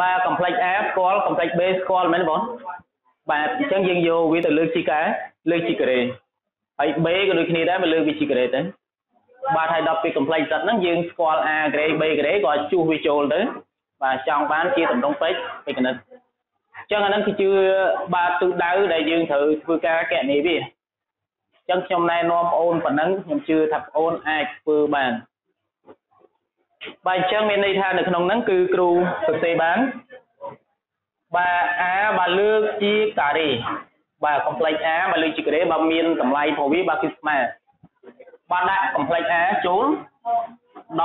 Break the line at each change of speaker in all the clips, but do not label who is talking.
បាទ complex A ស្គាល់ complex B ស្គាល់មែនបងបាទអញ្ចឹងយើងយកវាទៅលើកជីកាលើកជីការ៉េហើយ B ក៏ដូចគ្នាដែរមកលើកវាជីការ៉េទៅបាទហើយដល់ពេល complex Z ហ្នឹងយើងស្គាល់ A ការ៉េ B ការ៉េក៏ជួសវាចូលទៅបាទចង់បានជាតម្រងពេជ្រពេជ្រកណិតអញ្ចឹងអាហ្នឹងគឺជាបាទទិសដៅដែលយើងត្រូវធ្វើការកណនីវាអញ្ចឹងខ្ញុំណែនាំបងអូនប៉ុណ្ណឹងខ្ញុំជឿថាបងអូនអាចធ្វើបាន បាទអញ្ចឹងមានន័យថានៅក្នុងហ្នឹងគឺគ្រូសរសេរបានបាទ A បាទលើកជាការ៉េបាទ complex A បាទលើកជាការ៉េបើមានតម្លៃរបស់វាបាទគឺស្មើបាទដាក់ complex A ចូលដ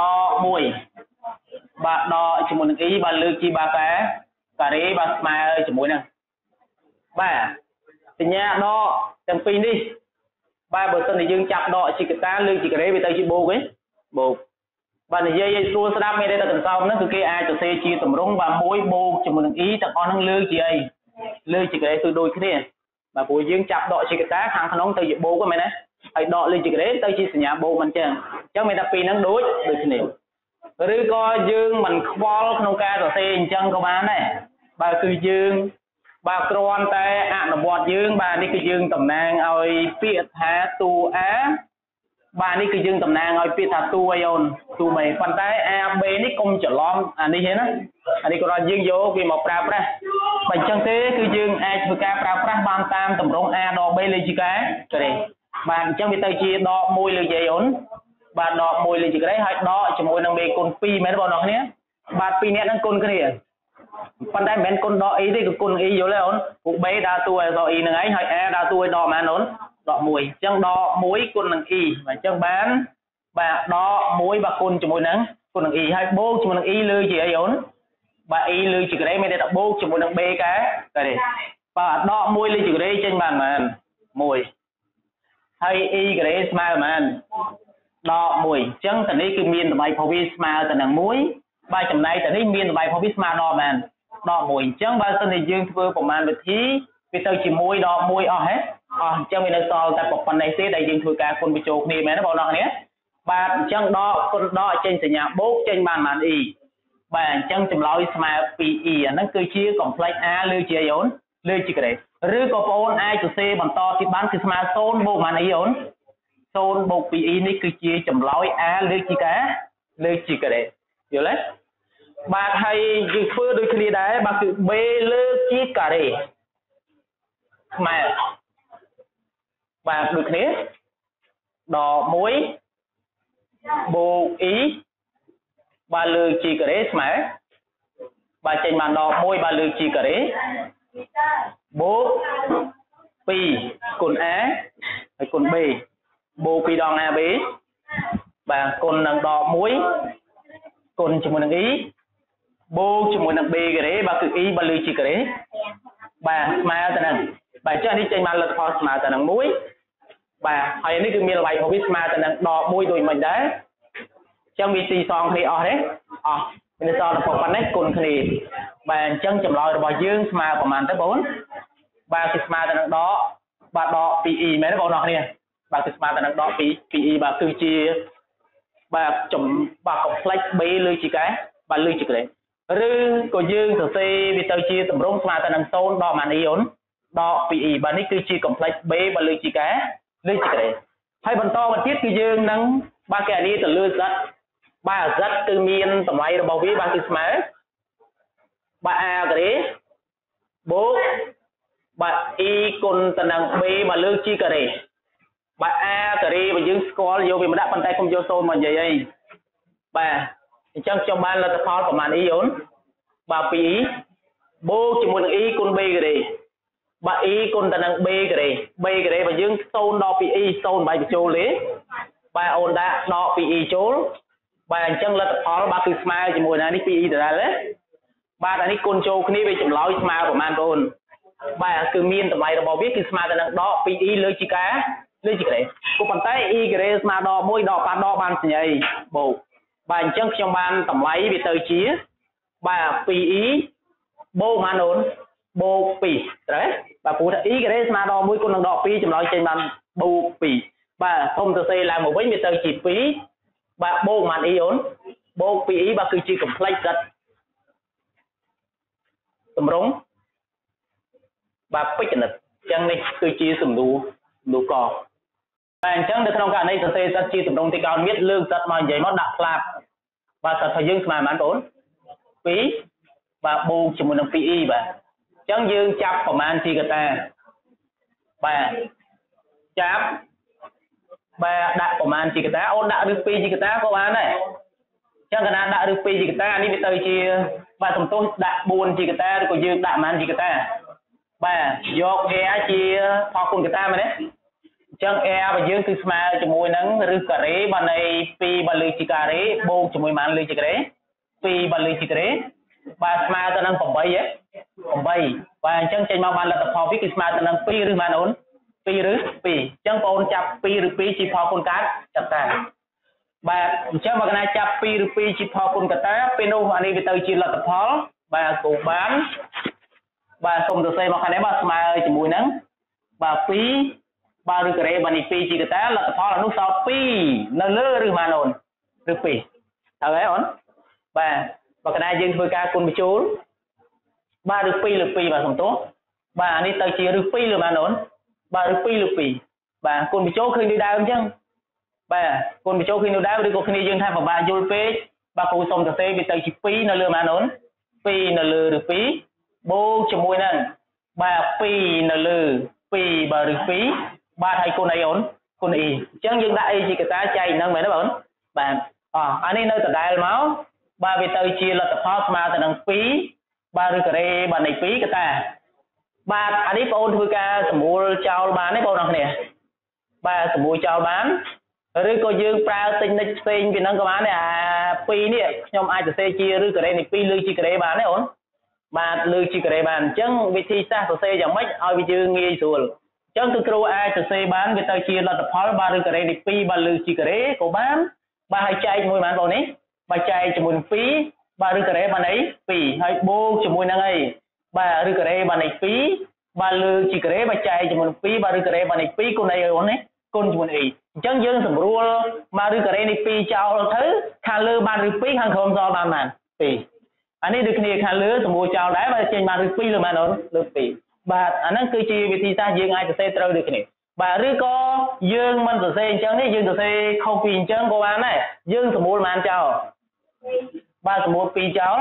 1បាទដជាមួយនឹង e បាទលើកជាបាកាការ៉េបាទស្មើជាមួយនឹងបាទសញ្ញាដកទាំងពីរនេះបាទបើសិនជាយើងចាប់ដកជាកតាលើកជាការ៉េវាទៅជាបូកឯងបូក បាទនិយាយឲ្យស្រួលស្ដាប់មានតែកន្សោមហ្នឹងគឺគេអាចសរសេរជាតម្រងបាទ1បូកជាមួយនឹង e ទាំងអស់ហ្នឹងលើកជាអីលើកជាការ៉េគឺដូចគ្នាបាទព្រោះយើងចាប់ដកជាកតាខាងក្នុងទៅជាបូកហ្នឹងមែនទេហើយដកលើកជាការ៉េទៅជាសញ្ញាបូកមិនចឹងអញ្ចឹងមានតែពីរហ្នឹងដូចដូចគ្នាឬក៏យើងមិនខ្វល់ក្នុងការសរសេរអញ្ចឹងក៏បានដែរបើគឺយើងបាទគ្រាន់តែអនុវត្តយើងបាទនេះគឺយើងតំណាងឲ្យពាក្យថាតួ A បាទនេះគឺយើងតំណាងឲ្យពាក្យថាតួអីអូនតួមេប៉ុន្តែ AB នេះកុំច្រឡំអានេះទេណាអានេះគាត់យើងយកវាមកប្រើប្រាស់បើអញ្ចឹងទេគឺយើងអាចធ្វើការប្រើប្រាស់បានតាមតម្រង A ដល់ B លេខជាការទេបាទអញ្ចឹងវាទៅជាដក1លើយាយអូនបាទដក1លេខជាក្រេហើយដកជាមួយនឹងមេគុណ2មែនបងប្អូនគ្នាបាទ2នាក់ហ្នឹងគុណគ្នាប៉ុន្តែមិនមែនគុណដក e ទេគឺគុណ e យល់ទេអូនពួក b ដើរតួឲ្យដក e ហ្នឹងឯងហើយ a ដើរតួឲ្យដកប៉ុន្មានអូន ដក1អញ្ចឹងដក1គុណនឹង e បាទអញ្ចឹងបានបាទដក1បាទគុណជាមួយនឹងគុណនឹង e ហើយបូកជាមួយនឹង e លើជាអីអូនបាទ e លើជាក្រេមានតែបូកជាមួយនឹង b កែកែទេបាទដក1លើជាក្រេចេញបានប៉ុន្មាន1ហើយ e ក្រេស្មើប៉ុន្មានដក1អញ្ចឹងតានេះគឺមានតម្លៃរបស់វាស្មើទៅនឹង1បាទចំណែកតានេះមានតម្លៃរបស់វាស្មើដល់ប៉ុន្មានដក1អញ្ចឹងបើសិនជាយើងធ្វើប្រមាណវិធីវាទៅជាមួយដក1អស់ហេ អស់អញ្ចឹងវានៅសល់តែប៉ុណ្ណេះទេដែលយើងធ្វើការគុណបញ្ចូលគ្នាមែនទេបងប្អូនគ្នាបាទអញ្ចឹងដកគុណដកចេញសញ្ញាបូកចេញបានប៉ុន្មាន e បាទអញ្ចឹងចម្លើយស្មើ 2e អាហ្នឹងគឺជា complex a លើជាអីអូនលើជាក្រេឬក៏បងអូនអាចសរសេរបន្តទៀតបានគឺស្មើ0បូកប៉ុន្មាន e អូន0បូក 2e នេះគឺជាចម្លើយ a លើកជាការលើកជាការ៉េយល់ទេបាទហើយយើងធ្វើដូចគ្នាដែរបាទគឺ b លើកជាការ៉េខ្មែរ បាទដូចគ្នាដក1បូក e បាទលើកជាការ៉េស្មើបាទចេញបានដក1បាទលើកជាការ៉េបូក2គុណ a ហើយគុណ b បូក2ដង AB បាទគុណនឹងដក1គុណជាមួយនឹង e បូកជាមួយនឹង b ការ៉េបាទគឺ e បើលើជាការ៉េបាទស្មើទៅនឹងបាទអញ្ចឹងនេះចេញបានលទ្ធផលស្មើទៅនឹង1 បាទហើយនេះគឺមានល្បៃរបស់វាស្មើទៅនឹងដក1ដូចមិនដែរអញ្ចឹងវាទីសងគ្នាអស់ទេអស់មានសល់តែប៉ុណ្ណេះគុណគ្នាបាទអញ្ចឹងចម្លើយរបស់យើងស្មើប្រហែលទៅបងបាទគឺស្មើទៅនឹងដកបាទដក 2e មែនទេបងប្អូនគ្នាបាទគឺស្មើទៅនឹងដក2 2e បាទគឺជាបាទចំបាទ complex B លើជាកែបាទលើជាកែឬក៏យើងសរសេរវាទៅជាតម្រងស្មើទៅនឹង0ដកម៉ានីអូនដក 2e បាទនេះគឺជា complex B បាទលើជាកែ លើជាកែហើយបន្តមកទៀតគឺយើងនឹងបាទកែនីទៅលើ Z បាទ Z គឺមានតម្លៃរបស់វាបាទគឺស្មើបាទ A ការ៉េបូកបាទ E គុណទៅនឹង B មកលើជាការ៉េបាទ a ការ៉េបើយើងស្គាល់យកវាមកដាក់ប៉ុន្តែខ្ញុំយក0មកនិយាយអីបាទអញ្ចឹងខ្ញុំបានលទ្ធផលប្រហែល e អូនបាទ 2e បូកជាមួយនឹង e គុណ b ការ៉េ បាទ e គុណទៅនឹង b ការ៉េ b ការ៉េបើយើង0ដល់ 2e 0បាយបញ្ចូលទេបាទអូនដាក់ដក 2e ចូលបាទអញ្ចឹងលទ្ធផលបាទគឺស្មើជាមួយណានេះ 2e ដដែលទេបាទអានេះគុណចូលគ្នាវាចម្លើយស្មើប្រហែលបងអូនបាទគឺមានតម្លៃរបស់វាគឺស្មើទៅនឹងដក 2e លើជាការលើជាការ៉េក៏ប៉ុន្តែ e ការ៉េស្មើដក1ដកប៉ះដកបានសញ្ញាបូកបាទអញ្ចឹងខ្ញុំបានតម្លៃវាទៅជាបាទ 2e បូកបានអូន បូក2ត្រូវទេបាទព្រោះថា e ការ៉េស្មើដក1គុណនឹងដក2ចម្លើយចេញបានបូក2បាទសូមសរសេរឡើងមកវិញវាទៅជា2បាទបូកបាន e អូនបូក 2e បាទគឺជា complex សិតតម្រងបាទពេជ្រនិតអញ្ចឹងនេះគឺជាសំណួរសំណួរកតែអញ្ចឹងនៅក្នុងករណីសរសេរសិតជាតម្រងទីកោណមៀតលើកសិតមកនិយាយមកដាក់ផ្លាកបាទសិតថាយើងស្មើប៉ុន្មានបង2បាទបូកជាមួយនឹង 2e បាទអញ្ចឹងយើងចាប់ប្រមាណជីកតាបាទចាប់បាទដាក់ប្រមាណជីកតាអូនដាក់ឬ2ជីកតាក៏បានដែរអញ្ចឹងកណាដាក់ឬ2ជីកតានេះវាទៅជាបាទសំទោសដាក់4ជីកតាឬក៏យើងដាក់ប្រមាណជីកតាបាទយក air ជាផលគុណកតាមែនទេអញ្ចឹង air របស់យើងគឺស្មើជាមួយនឹងរឹសការ៉េបាទនៃ2បាទលើជីការ៉េបូកជាមួយម៉ានលើជីការ៉េ2បាទលើជីការ៉េ បាទស្មើទៅនឹង8ហ៎8បាទអញ្ចឹងចេញមកបានលទ្ធផលវាគឺស្មើទៅនឹង2ឬម៉ានអូន2ឬ2អញ្ចឹងបងអូនចាប់2ឬ2ជាផលគុណកើតចតាបាទអញ្ចឹងមកកណាចាប់2ឬ2ជាផលគុណកតាពេលនោះអានេះវាទៅជាលទ្ធផល បាទគូបានបាទសូមសរសេរមកខាងនេះបាទស្មើជាមួយនឹងបាទ2បាទឬការ៉េបាទនេះ2ជាកតាលទ្ធផលអនុសល់2នៅលើឬម៉ានអូនឬ2ត្រូវហើយអូនបាទ បើកណាយើងធ្វើការគុណបញ្ចូលបាទឬ2លើ2បាទសំទោសបាទអានេះទៅជាឬ2លើម៉ានអូនបាទឬ2លើ2បាទគុណបញ្ចូលឃើញដូចដើមអញ្ចឹងបាទគុណបញ្ចូលឃើញដូចដើមឬក៏គ្នាយើងថាពិបាកយល់ពេកបាទគ្រូសុំសរសេរវាទៅជា2នៅលើម៉ានអូន2នៅលើឬ2បូកជាមួយនឹងបាទ2នៅលើ2បើឬ2បាទហើយគុណអីអូនគុណ e អញ្ចឹងយើងដាក់ a ជាកតាចែកហ្នឹងមែនទេបងបាទអអានេះនៅដដែលមក បាទវាទៅជាលទ្ធផលស្មើទៅនឹង2បាទឬការ៉េបាទនៃ2កតា បាទអានេះបងអូនធ្វើការសម្រួលចោលបានទេបងប្អូនគ្នាបាទសម្រួលចោលបានឬក៏យើងប្រើតិចនិចផ្សេងពីហ្នឹងក៏បានដែរអា2នេះខ្ញុំអាចសរសេរជាឬការ៉េនៃ2លើជាការ៉េបានទេអូនបាទលើជីការ៉េបានអញ្ចឹងវិធីសាស្ត្រសរសេរយ៉ាងម៉េចឲ្យវាយើងងាយស្រួលអញ្ចឹងគឺគ្រូអាចសរសេរបានវាទៅជាលទ្ធផលបាទឬការ៉េនេះ2បាទលើជីការ៉េក៏បានបាទហើយចែកមួយបានបងនេះ បាទចែកជាមួយនឹង2បាទឬការ៉េបានអី2ហើយបូកជាមួយនឹងអីបាទឬការ៉េបានអី2បាទលើជីការ៉េបាទចែកជាមួយនឹង2បាទឬការ៉េបានអី2គុណអីអូននេះគុណជាមួយអីអញ្ចឹងយើងស្រួលបាទឬការ៉េនេះ2ចោលទៅខាងលើបានឬ2ខាងក្រោមសល់បានបាន2អានេះដូចគ្នាខាងលើសម្បូរចោលដែរបើចេញបានឬ2លើបានអូនលើ2បាទអាហ្នឹងគឺជាវិធីសាស្ត្រយើងអាចសរសេរត្រូវដូចគ្នាបាទឬក៏យើងមិនសរសេរអញ្ចឹងទេយើងសរសេរខុសពីអញ្ចឹងក៏បានដែរយើងសម្បូរបានចោល បាទសម្បូរ2ចោល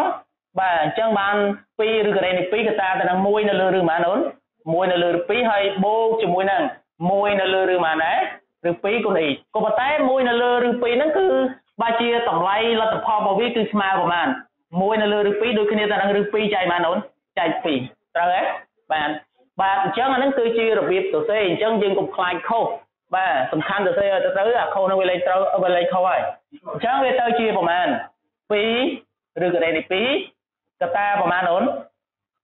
បាទអញ្ចឹងបាន2ឬកូរ៉េនេះ2កតាទៅនឹង1នៅលើឬបានអូន1នៅលើ2ហើយបូកជាមួយនឹង1នៅលើឬបានដែរឬ2គុណអីក៏ប៉ុន្តែ1នៅលើឬ2ហ្នឹងគឺបើជាតម្លៃលទ្ធផលរបស់វាគឺស្មើប្រមាណ1នៅលើឬ2ដូចគ្នាតែនឹងឬ2ចែកបានអូនចែក2ត្រូវទេបាទបាទអញ្ចឹងអានឹងគឺជារបៀបសរសេរអញ្ចឹងយើងកុំខ្លាចខុសបាទសំខាន់សរសេរទៅទៅអាខុសនឹងវាលេខត្រូវវាលេខខុសហើយអញ្ចឹងវាទៅជាប្រមាណ 2ឬការ៉េនេះ2កតាប្រមាណអូន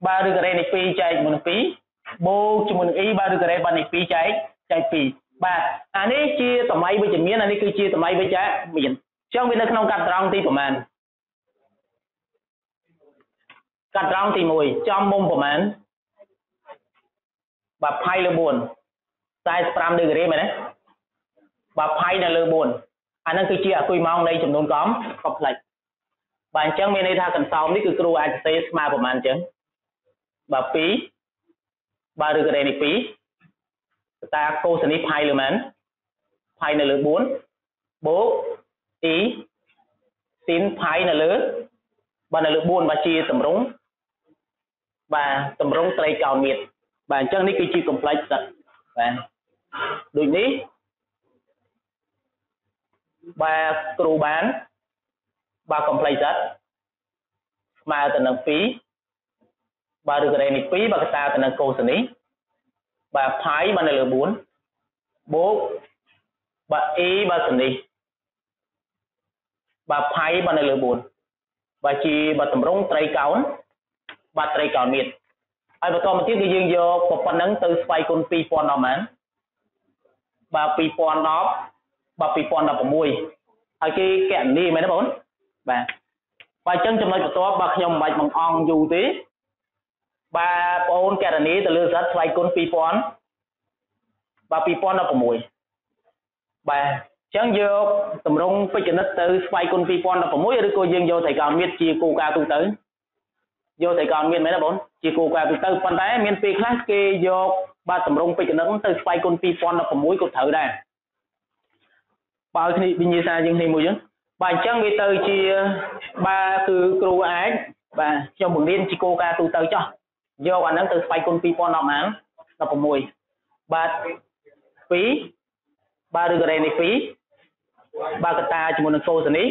បាទឬការ៉េនេះ2ចែកមួយនឹង2បូកជាមួយនឹង e បាទឬការ៉េបាទនេះ2ចែកចែក2បាទអានេះជាតម្លៃវិជ្ជមានអានេះគឺជាតម្លៃវិជ្ជមានអញ្ចឹងវានៅក្នុងកាត់ត្រង់ទីប្រមាណកាត់ត្រង់ទី1ចំមុំប្រមាណបាទផៃលើ4 45ដឺក្រេមែនទេបាទផៃនៅលើ4អាហ្នឹងគឺជាអគុយម៉ោងនៃចំនួនកំកុំផ្លេច បាទអញ្ចឹងមានន័យថាកន្សោមនេះគឺគ្រូអាចសរសេរស្មើប្រមាណអញ្ចឹងបាទ2បាទឬក្រេនេះ2តាកូសនេះផៃលើមែនផៃនៅលើ4បូក e ស៊ីនផៃនៅលើបាទនៅលើ4បាទជាតម្រង់បាទតម្រង់ត្រីកោណមៀតបាទអញ្ចឹងនេះគឺជា complex សិតបាទដូចនេះបាទគ្រូបាន បាទ complex សិតស្មើទៅនឹង2បាទឬការ៉េនេះ2បាទកតាទៅនឹងកូសនេះបាទផាយបាទនៅលើ4បូកបាទ a បាទសនេះបាទផាយបាទនៅលើ4បាទជាបាទតម្រង់ត្រីកោណបាត់ត្រីកោណមៀតហើយបន្តមកទៀតគឺយើងយកប៉ុណ្ណឹងទៅស្វ័យគុណ2010មែនបាទ2010បាទ2016ហើយគេកណនីមែនទេបង បាទបាទអញ្ចឹងចំណុចបន្ទាប់បាទខ្ញុំមិនបាច់បង្អង់យូរទេបាទបងអូនកណនីទៅលើសិតស្វ័យគុណ2000បាទ2016បាទអញ្ចឹងយកតម្រងពេជ្រនិតទៅស្វ័យគុណ2016ឬក៏យើងយកត្រីកោណមៀតជាគោលការណ៍ទូទៅយកតែកោនមានមែនទេបងជាគោលការណ៍ទូទៅប៉ុន្តែមានពេលខ្លះគេយកបាទតម្រងពេជ្រកណ្ដឹងទៅស្វ័យគុណ2016ក៏ត្រូវដែរបើគ្នាវិញ្ញាសាយើងគ្នាមួយចឹង បាទអញ្ចឹងវាទៅជាបាទគឺគ្រូអាចបាទខ្ញុំបង្រៀនជាគោលការណ៍ទូទៅចោះយកអាហ្នឹងទៅស្វ័យគុណ2010អាន16បាទ2បាទឬក៏រ៉េនី2បាទកតាជាមួយនឹងកូសានី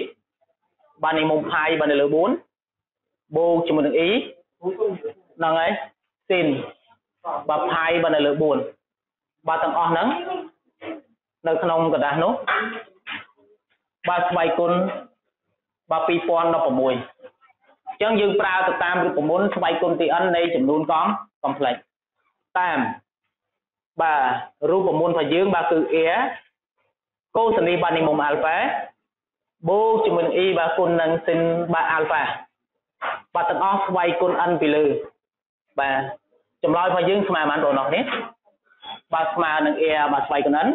បាទនេះមុំផាយបាទនៅលើ4បូកជាមួយនឹង e ហ្នឹងហើយស៊ីនបាទផាយបាទនៅលើ4បាទទាំងអស់ហ្នឹងនៅក្នុងกระดาษនោះ បាទស្វ័យគុណបាទ2016អញ្ចឹងយើងប្រើទៅតាមរូបមន្តស្វ័យគុណ TN នៃចំនួនកង់ complex តាមបាទរូបមន្តរបស់យើងបាទគឺ air កូសានីបាទនីមុំ alpha បូកជាមួយនឹង e បាទគុណនឹង sin បាទ alpha បាទទាំងអស់ស្វ័យគុណ n ពីលើបាទចម្លើយរបស់យើងស្មើប៉ុន្មានបងប្អូននេះបាទស្មើនឹង air បាទស្វ័យគុណ n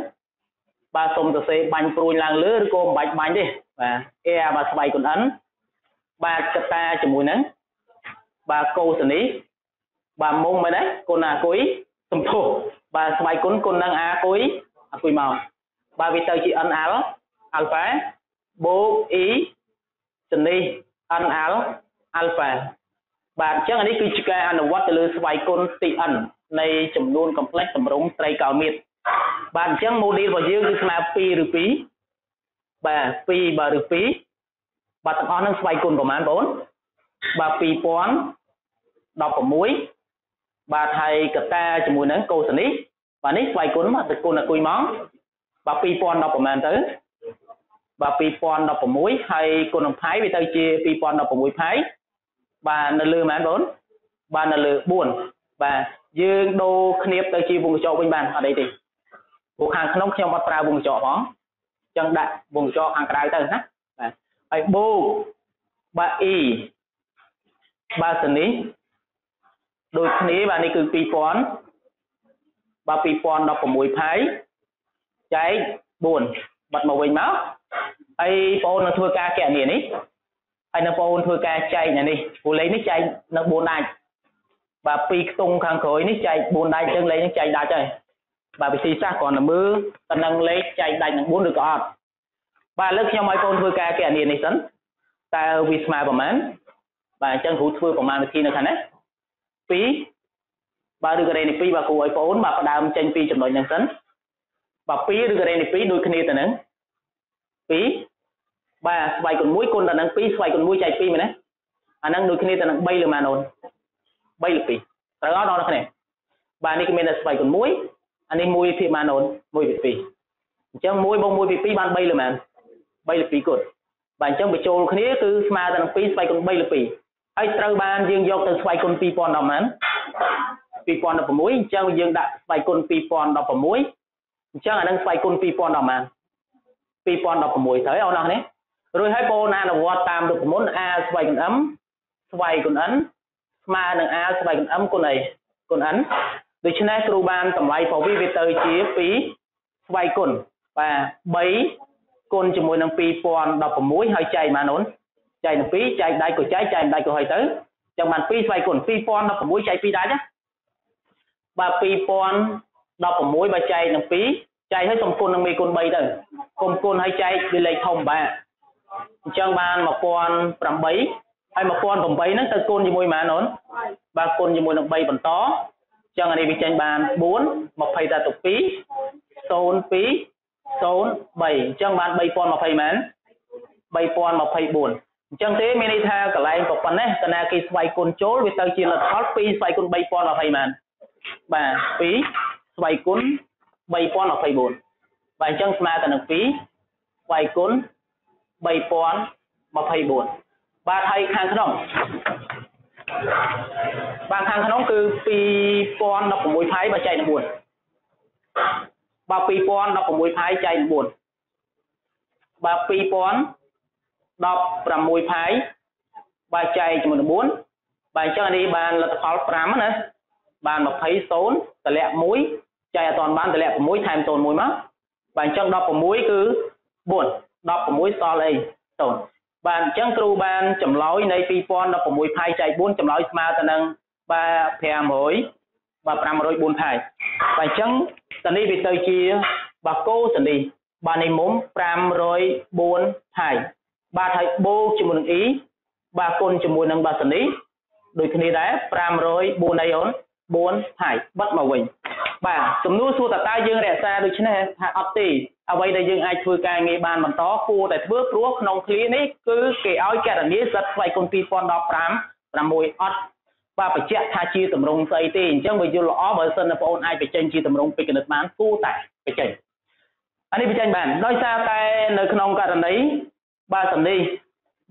បាទសូមសរសេរបាញ់ព្រួយឡើងលើឬក៏មិនបាច់បាញ់ទេបាទ air បាទស្វ័យគុណ n បាទកតាជាមួយនឹងបាទកូសានីបាទមុំមែនទេគុណអាគុយសម្ពុះបាទស្វ័យគុណគុណនឹងអាគុយអាគុយមកបាទវាទៅជា n al alpha បូក e សនី n al alpha បាទអញ្ចឹងអានេះគឺជាការអនុវត្តទៅលើស្វ័យគុណ Tn នៃចំនួន complex តម្រងត្រីកោណមៀត បាទអញ្ចឹង model របស់យើងគឺស្មើ2ឬ2បាទ2បាទឬ2បាទទាំងអស់នឹងស្វ័យគុណប្រមាណបងបាទ2016បាទហើយកតាជាមួយនឹងកូសានីបាទនេះស្វ័យគុណមកទៅគុណអគុយមកបាទ2010ប្រហែលទៅបាទ2016ហើយគុណនឹងផាយវាទៅជា2016ផាយបាទនៅលើមែនបងបាទនៅលើ4បាទយើងដូរគ្នាបទៅជាវងកញ្ចក់វិញបានអត់អីទេ ព្រោះខាងក្នុងខ្ញុំអត់ប្រើវងកញ្ចក់ផងអញ្ចឹងដាក់វងកញ្ចក់ខាងក្រៅទៅណាបាទហើយបូកបាទ e បាទសនេះដូចគ្នាបាទនេះគឺ2000បាទ2016ផាយចែក4បាត់មកវិញមកហើយបងអូននឹងធ្វើការកណនីនេះហើយនៅបងអូនធ្វើការចែកនេះព្រោះលេខនេះចែកនៅ4ដាច់បាទពីរខ្ទង់ខាងក្រោយនេះចែក4ដាច់ចឹងលេខនេះចែកដាច់ហើយ បាទវិធីសាស្ត្រគ្រាន់តែមើលតំណឹងលេខចែកដាច់នឹង4ឬក៏អត់បាទឥឡូវខ្ញុំឲ្យបងធ្វើការកណនីនេះសិនតើវាស្មើប្រមាណបាទអញ្ចឹងគ្រូធ្វើប្រមាណវិធីនៅខាងនេះ2បាទឬក៏រេនី2បាទគ្រូឲ្យបងអូនបាទផ្ដើមចេញពីចំណុចហ្នឹងសិនបាទ2ឬក៏រេនី2ដូចគ្នាទៅហ្នឹង2បាទស្វ័យគុណ1គុណទៅនឹង2ស្វ័យគុណ1ចែក2មែនទេអាហ្នឹងដូចគ្នាទៅនឹង3លើម៉ាណូន3លើ2ត្រូវអត់ដល់គ្នាបាទនេះគឺមានតែស្វ័យគុណ1 អានេះ1ភាគម៉ាណូន1ភាគ2អញ្ចឹង1បូក1ភាគ2បាន3លើម៉ាន3លើ2គុណបាទអញ្ចឹងបញ្ចូលគ្នាគឺស្មើទៅនឹង2ស្វ័យគុណ3លើ2ហើយត្រូវបានយើងយកទៅស្វ័យគុណ2010ម៉ាន2016អញ្ចឹងយើងដាក់ស្វ័យគុណ2016អញ្ចឹងអានឹងស្វ័យគុណ2010ម៉ាន2016ត្រូវអស់នោះនេះរួចហើយបងអនុវត្តតាមរូបមន្ត a ស្វ័យគុណ m ស្វ័យគុណ n ស្មើនឹង a ស្វ័យគុណ m គុណអីគុណ n ដូច្នេះគ្រូបានតម្លៃរបស់វាវាទៅជា2ស្វ័យគុណបាទ3គុណជាមួយនឹង2016ហើយចែកម៉ានូនចែកនឹង2ចែកដៃក៏ចែកចែកដៃក៏ហើយទៅចឹងបាន2ស្វ័យគុណ2016ចែក2ដៃណាបាទ2016បើចែកនឹង2ចែកឲ្យសំគុណនឹងមេគុណ3ទៅគុំគុណឲ្យចែកវាលេខធំបាទអញ្ចឹងបាន1008ហើយ1008ហ្នឹងទៅគុណជាមួយប៉ុន្មានអូនបាទគុណជាមួយនឹង3បន្តអញ្ចឹងអានេះវាចេញបាន4 20ទៅ2 02 03អញ្ចឹងបាន3020មែន3024អញ្ចឹងទេមានន័យថាកន្លែងប៉ុណ្ណេះតើណាគេស្វ័យគុណចូលវាទៅជាលទ្ធផល2ស្វ័យគុណ3020មែនបាទ2ស្វ័យគុណ3024បាទអញ្ចឹងស្មើទៅនឹង2ស្វ័យគុណ3024បាទហើយខាងក្នុង បាទខាងក្នុងគឺ2016ផាយបើចែកនឹង4បាទ2016ផាយចែកនឹង4បាទ2000 16ផាយបើចែកជាមួយនឹង4បើអញ្ចឹងនេះបានលទ្ធផល5ណាបាន20 0តម្លាក់1ចែកអត់តាន់បានតម្លាក់6ថែម0 1មកបើអញ្ចឹង16គឺ4 16សល់អី0បាទអញ្ចឹងគ្រូបានចម្លើយនៃ2016ផាយចែក4ចម្លើយស្មើទៅនឹង បាទ500បាទ504ផាយបាទអញ្ចឹងតនេះវាទៅជាបាទកូសនេះបាទនៃមុំ504ផាយបាទហើយបូកជាមួយនឹង e បាទគុណជាមួយនឹងបាទនេះដូចគ្នាដែរ504អីអូន4ហើយបិទមកវិញបាទសំណួរសួរតើតើយើងរក្សាដូច្នេះថាអត់ទេអ្វីដែលយើងអាចធ្វើការងារបានបន្តគួរតែធ្វើព្រោះក្នុងឃ្លានេះគឺគេឲ្យករណីសិទ្ធិថ្លៃគុណ2015 6អត់ បាទបញ្ជាក់ថាជាតម្រងស្អីទេអញ្ចឹងបើយល់ល្អបើសិនតែបងអូនអាចបញ្ចេញជាតម្រងពេកណិតបានគួរតែបញ្ចេញអានេះបញ្ចេញបានដោយសារតែនៅក្នុងករណីបាទសំនេះ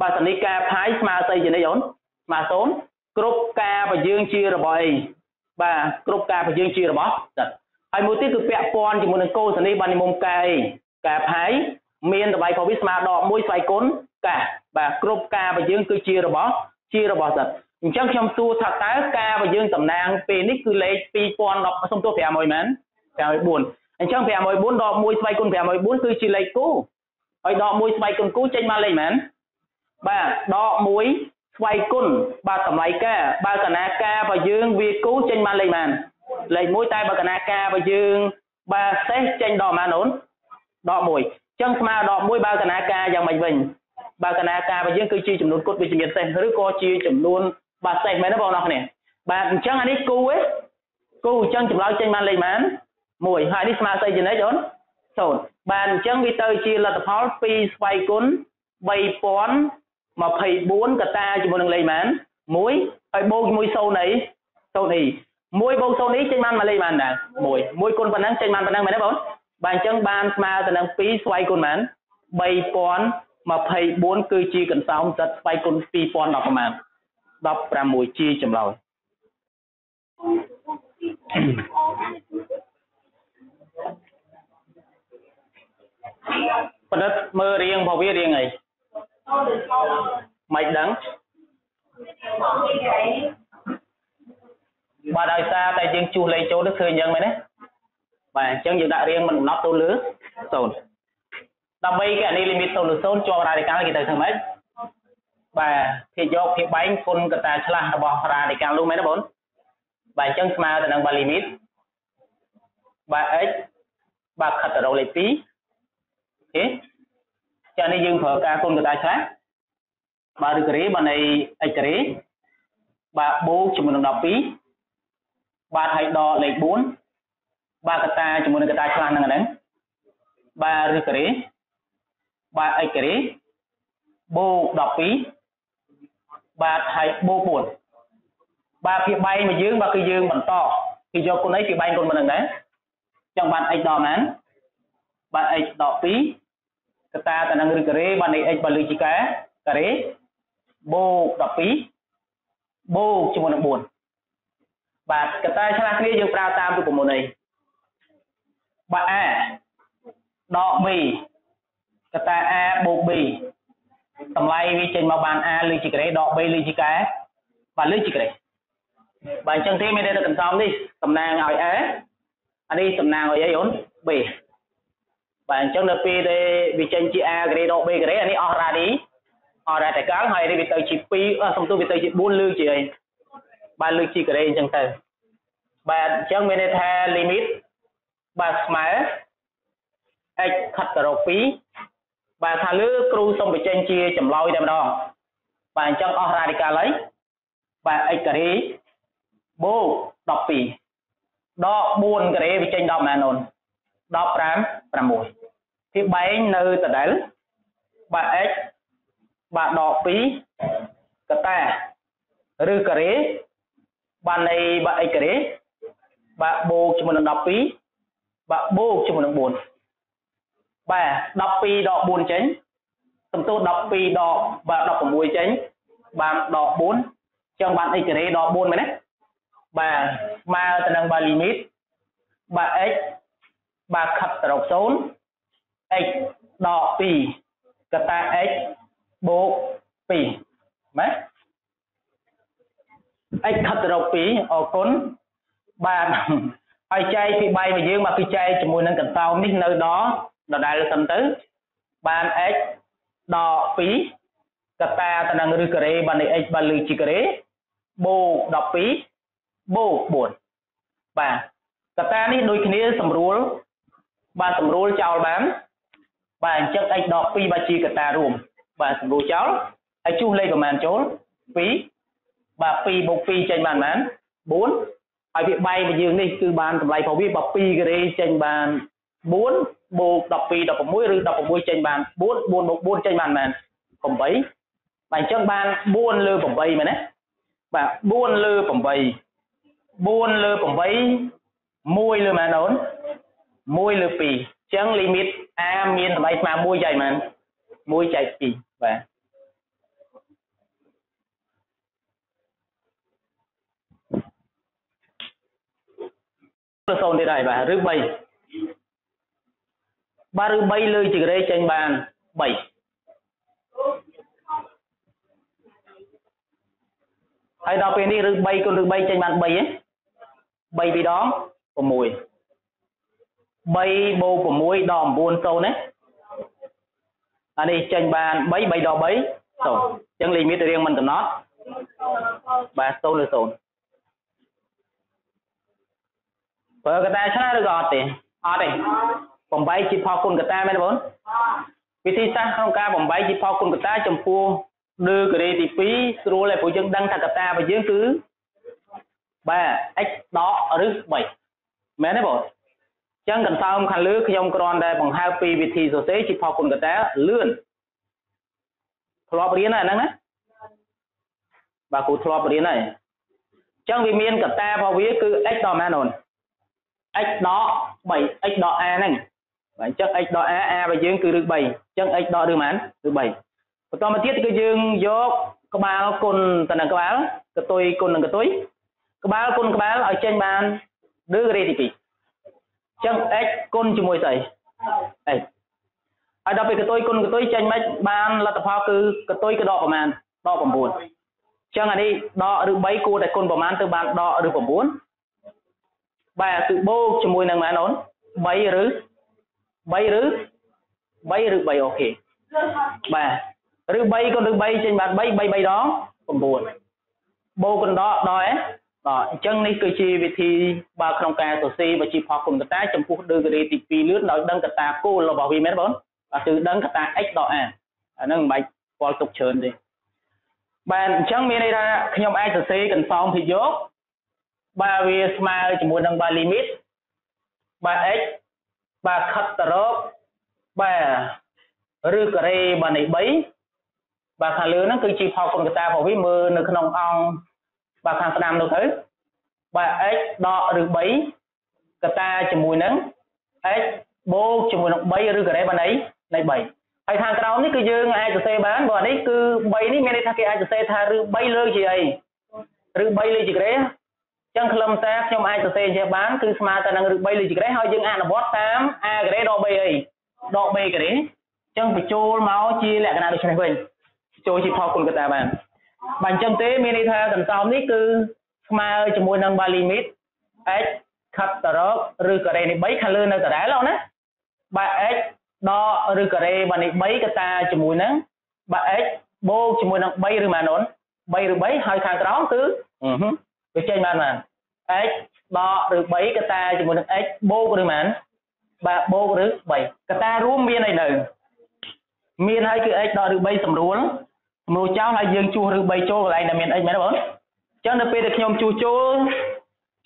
បាទសំនេះការផាយស្មើស្អីជានេះអូនស្មើសូន្យគ្រប់ការបើយើងជារបស់អីបាទគ្រប់ការបើយើងជារបស់ចិត្តហើយមួយទៀតគឺពាក់ព័ន្ធជាមួយនឹងកោសនីបាននិមុំកែអីកែផាយមានតម្លៃផងវាស្មើដក1ស្វ័យគុណកាបាទគ្រប់ការបើយើងគឺជារបស់ជារបស់ចិត្ត អញ្ចឹងខ្ញុំសួរថាតើការបើយើងតំណាងពេលនេះគឺលេខ2010សុំទោះ500មែន504អញ្ចឹង504ដក1ស្វ័យគុណ504គឺជាលេខគូហើយដក1ស្វ័យគុណគូចេញមកលេខមែនបាទដក1ស្វ័យគុណបាទតម្លៃការបើកណាការបើយើងវាគូចេញបានលេខបានលេខ1តែបើកណាការបើយើងបាទសេះចេញដកប៉ុន្មានអូនដក1អញ្ចឹងស្មើដក1បើកណាការយ៉ាងម៉េចវិញបើកណាការបើយើងគឺជាចំនួនគុតវិជ្ជមានសេះឬក៏ជាចំនួន បាទសេះមែនទេបងប្អូនគ្នាបាទអញ្ចឹងអានេះគូឯងគូអញ្ចឹងចម្លើយចេញបានលេខបាន1ហើយនេះស្មើស្អីចំណេះអូន0បាទអញ្ចឹងវាទៅជាលទ្ធផល2ស្វ័យគុណ3000 24កតាជាមួយនឹងលេខម៉ាន1ហើយបូកជាមួយ0អី0អី1បូក0អីចេញបានមកលេខម៉ានដែរ1 1គុណប៉ុណ្ណឹងចេញបានប៉ុណ្ណឹងមែនទេបងបាទអញ្ចឹងបានស្មើទៅនឹង2ស្វ័យគុណម៉ាន3024គឺជាកន្សោមសិតស្វ័យគុណ2010ប្រមាណ 16ជាចម្លើយបណ្ឌិតមើលរៀងរបស់វារៀងអីមិនដឹងបាទដោយសារតែយើងជួសលេខចូលទៅឃើញអញ្ចឹងមែនទេបាទអញ្ចឹងយើងដាក់រៀងមិនកំណត់ទៅលើ0ដើម្បីគេអានេះ limit ទៅលើ0ជាប់ radical គេទៅធ្វើម៉េច បាទភាគយកភាគបែងគុណកតាឆ្លាស់របស់ radical នោះមែនទេបងបាទអញ្ចឹងស្មើទៅនឹងបាទ limit បាទ x បាទខិតទៅរកលេខ2អូខេចានេះយើងប្រើការគុណកតាឆ្លាស់បាទឬការ៉េបាទនៃ x ការ៉េបាទបូកជាមួយនឹង12បាទហើយដកលេខ4បាទកតាជាមួយនឹងកតាឆ្លាស់ហ្នឹងហ្នឹងបាទឬការ៉េបាទ x ការ៉េបូក12 បាទហើយបូក4បាទភាគបែងមកយើងបាទគឺយើងបន្តគឺយកគុណអីភាគបែងគុណមិនហ្នឹងដែរចឹងបាទ x ដកណានបាទ x ដក2កតាតំណឹងឬការ៉េបាននៃ x បើលើជាការការ៉េបូក12បូកជាមួយនឹង4បាទកតាឆ្លាស់គ្នាយើងប្រើតាមរូបមន្តអីបាទ a ដក b កតា a បូក b តម្លៃវាចេញមកបាន a លើជាការ៉េដក b លើជាការបាទលើជាការ៉េបាទអញ្ចឹងទេមានតែកន្សំនេះតំណាងឲ្យ a អានេះតំណាងឲ្យអីអូន b បាទអញ្ចឹងនៅពេលដែលវាចេញជា A ការ៉េដក B ការ៉េអានេះអស់ radi អស់ radical ហើយនេះវាទៅជា2សំទោសវាទៅជា4លើកជាអីបាទលើកជាការ៉េអញ្ចឹងទៅបាទអញ្ចឹងមានន័យថា limit បាទស្មើ x ខិតទៅរក2 បាទថាលើគ្រូសុំបញ្ចេញជាចម្លើយតែម្ដងបាទអញ្ចឹងអស់ radical ហើយបាទ x ការ៉េបូក12ដក4ការ៉េវាចេញ10ម៉ានអូន15 6វាបែងនៅដដែលបាទ x បាទដក2កតាឬការ៉េបាទនៃបាទ x ការ៉េបាទបូកជាមួយនឹង12បាទបូកជាមួយនឹង4 បាទ12ដក4ចេញសំទោស12ដកបាទ16ចេញបានដក4អញ្ចឹងបាន x ការ៉េដក4មែនទេបាទស្មើទៅនឹងបាទ limit បាទ x បាទខិតទៅរក0 x ដក2កតា x បូក2ម៉េច x ខិតទៅរក2អរគុណបាទហើយចែកពីបាយរបស់យើងមកគឺចែកជាមួយនឹងកន្តោមនេះនៅដល់ ដដែលសិនទៅបាន x ដកកតាទៅនឹងឬការ៉េបាននៃ x បានលើជីការ៉េបូក12បូក4បាទកតានេះដូចគ្នាស្រួលបាទស្រួលចោលបានបាទអញ្ចឹង x ដក2បាទជាកតារួមបាទស្រួលចោលហើយជួសលេខប្រមាណចូល2បាទ2បូក2ចេញបានប៉ុន្មាន4ហើយវាបែកមកយើងនេះគឺបានតម្លៃរបស់វាបើ2ការ៉េចេញបាន 4បូក12 16ឬ16ចេញបាន4 4បូក4ចេញបានប៉ុន្មាន8បាទអញ្ចឹងបាន4លើ8មែនទេបាទ4លើ8 4លើ8 1លើម៉ាណូន1លើ2អញ្ចឹងលីមីត a មានតម្លៃស្មើ1ចែកប៉ុន្មាន1ចែក2បាទសូន្យទៀតហើយបាទឬ3 បាទឬ3លើជាការ៉េចេញបាន3ហើយដល់ពេលនេះឬ3គុណឬ3ចេញបាន3ហ៎3ពីរដង6 3បូក6ដល់9សូនណាអានេះចេញបាន3 3ដល់3សូនអញ្ចឹងលីមីតរៀងមិនកំណត់បាទសូនឬសូនប្រើកតាឆ្លាតឬក៏អត់ទេអត់ទេ បំបីជាផលគុណកតាមែនបងវិធីសាស្ត្រក្នុងការបំបីជាផលគុណកតាចំពោះលើការ៉េទី2ស្រួលហើយព្រោះយើងដឹងថាកតារបស់យើងគឺបាទ x ដកឬ3មែនទេបងអញ្ចឹងកន្សោមខាងលើខ្ញុំគ្រាន់តែបង្ហើបពីវិធីសរសេរជាផលគុណកតាលឿនធ្លាប់រៀនហើយហ្នឹងណាបាទគ្រូធ្លាប់រៀនហើយអញ្ចឹងវាមានកតារបស់វាគឺ x ដល់ម៉ានអូន x ដក3 x ដក a ហ្នឹងបាទ អញ្ចឹង x ដក a a របស់យើងគឺឬ3អញ្ចឹង x ដកឬម៉ានឬ3បន្តមកទៀតគឺយើងយកក្បាលគុណទៅនឹងក្បាលកតុយគុណនឹងកតុយក្បាលគុណក្បាលឲ្យចេញបានឬរេទី2អញ្ចឹង x គុណជាមួយស្អី x ហើយដល់ពេលកតុយគុណកតុយចេញមិនបានលទ្ធផលគឺកតុយក៏ដកប្រមាណដក9អញ្ចឹងអានេះដកឬ3គួរតែគុណប្រមាណទៅបានដកឬ9បាទគឺបូកជាមួយនឹងម៉ានអូន3ឬ 3ឬ3ឬ3អូខេបាទឬ3គុណឬ3ចេញបាន3 3 3ដង9បូកគុណដកដល់ឯងបាទអញ្ចឹងនេះគឺជាវិធីបើក្នុងការសរសេរវិជីផលគុណកតាចំពោះដឺការីទី2លឿនដោយដឹងកតាគោលរបស់វាមែនបងបាទគឺដឹងកតា x ដល់ a អាហ្នឹងមិនបាច់ស្គាល់ទុកច្រើនទេបាទអញ្ចឹងមានន័យថាខ្ញុំអាចសរសេរកន្សោមភាពយកបាទវាស្មើជាមួយនឹងបាទ limit បាទ x បាទខិតទៅរកបាទឬការ៉េបាទនៃ3បាទខាងលើហ្នឹងគឺជាផលគុណកតារបស់វាមើលនៅក្នុងអង្គបាទខាងស្ដាំនោះទៅបាទ x ដកឬ3កតាជាមួយនឹង x បូកជាមួយនឹង3ឬការ៉េបាទនៃនៃ3ហើយខាងក្រោមនេះគឺយើងអាចសរសេរបានបើនេះគឺ3នេះមានន័យថាគេអាចសរសេរថាឬ3លើជាអីឬ3លើជាការ៉េ ចឹងខ្លឹមសារខ្ញុំអាចសរសេរអញ្ចឹងបានគឺស្មើទៅនឹងឬ3លើក្រេហើយយើងអនុវត្តតាម a ក្រេដក3អីដក b ក្រេចឹងបញ្ចូលមកជាលក្ខណៈដូចនេះវិញចូលជាផលគុណកតាបានបាទអញ្ចឹងទេមានន័យថាកន្សោមនេះគឺស្មើជាមួយនឹង bar limit x ខិតទៅរកឬការ៉េនេះ3ខាងលើនៅដដែលណាបាទ x ដកឬការ៉េបាទនេះ3កតាជាមួយនឹងបាទ x បូកជាមួយនឹង3ឬម៉ាណូន3ឬ3ហើយខាងក្រោមគឺអឺ វាចេញបានបាន x ដកឬ3កតាជាមួយនឹង x បូកឬប៉ុន្មានបាទបូកឬ3កតារួមមានអីនៅមានហើយគឺ x ដកឬ3សម្រួលសម្រួលចោលហើយយើងជួសឬ3ចូលកន្លែងដែលមាន x មែនទេបងអញ្ចឹងនៅពេលដែលខ្ញុំជួសចូល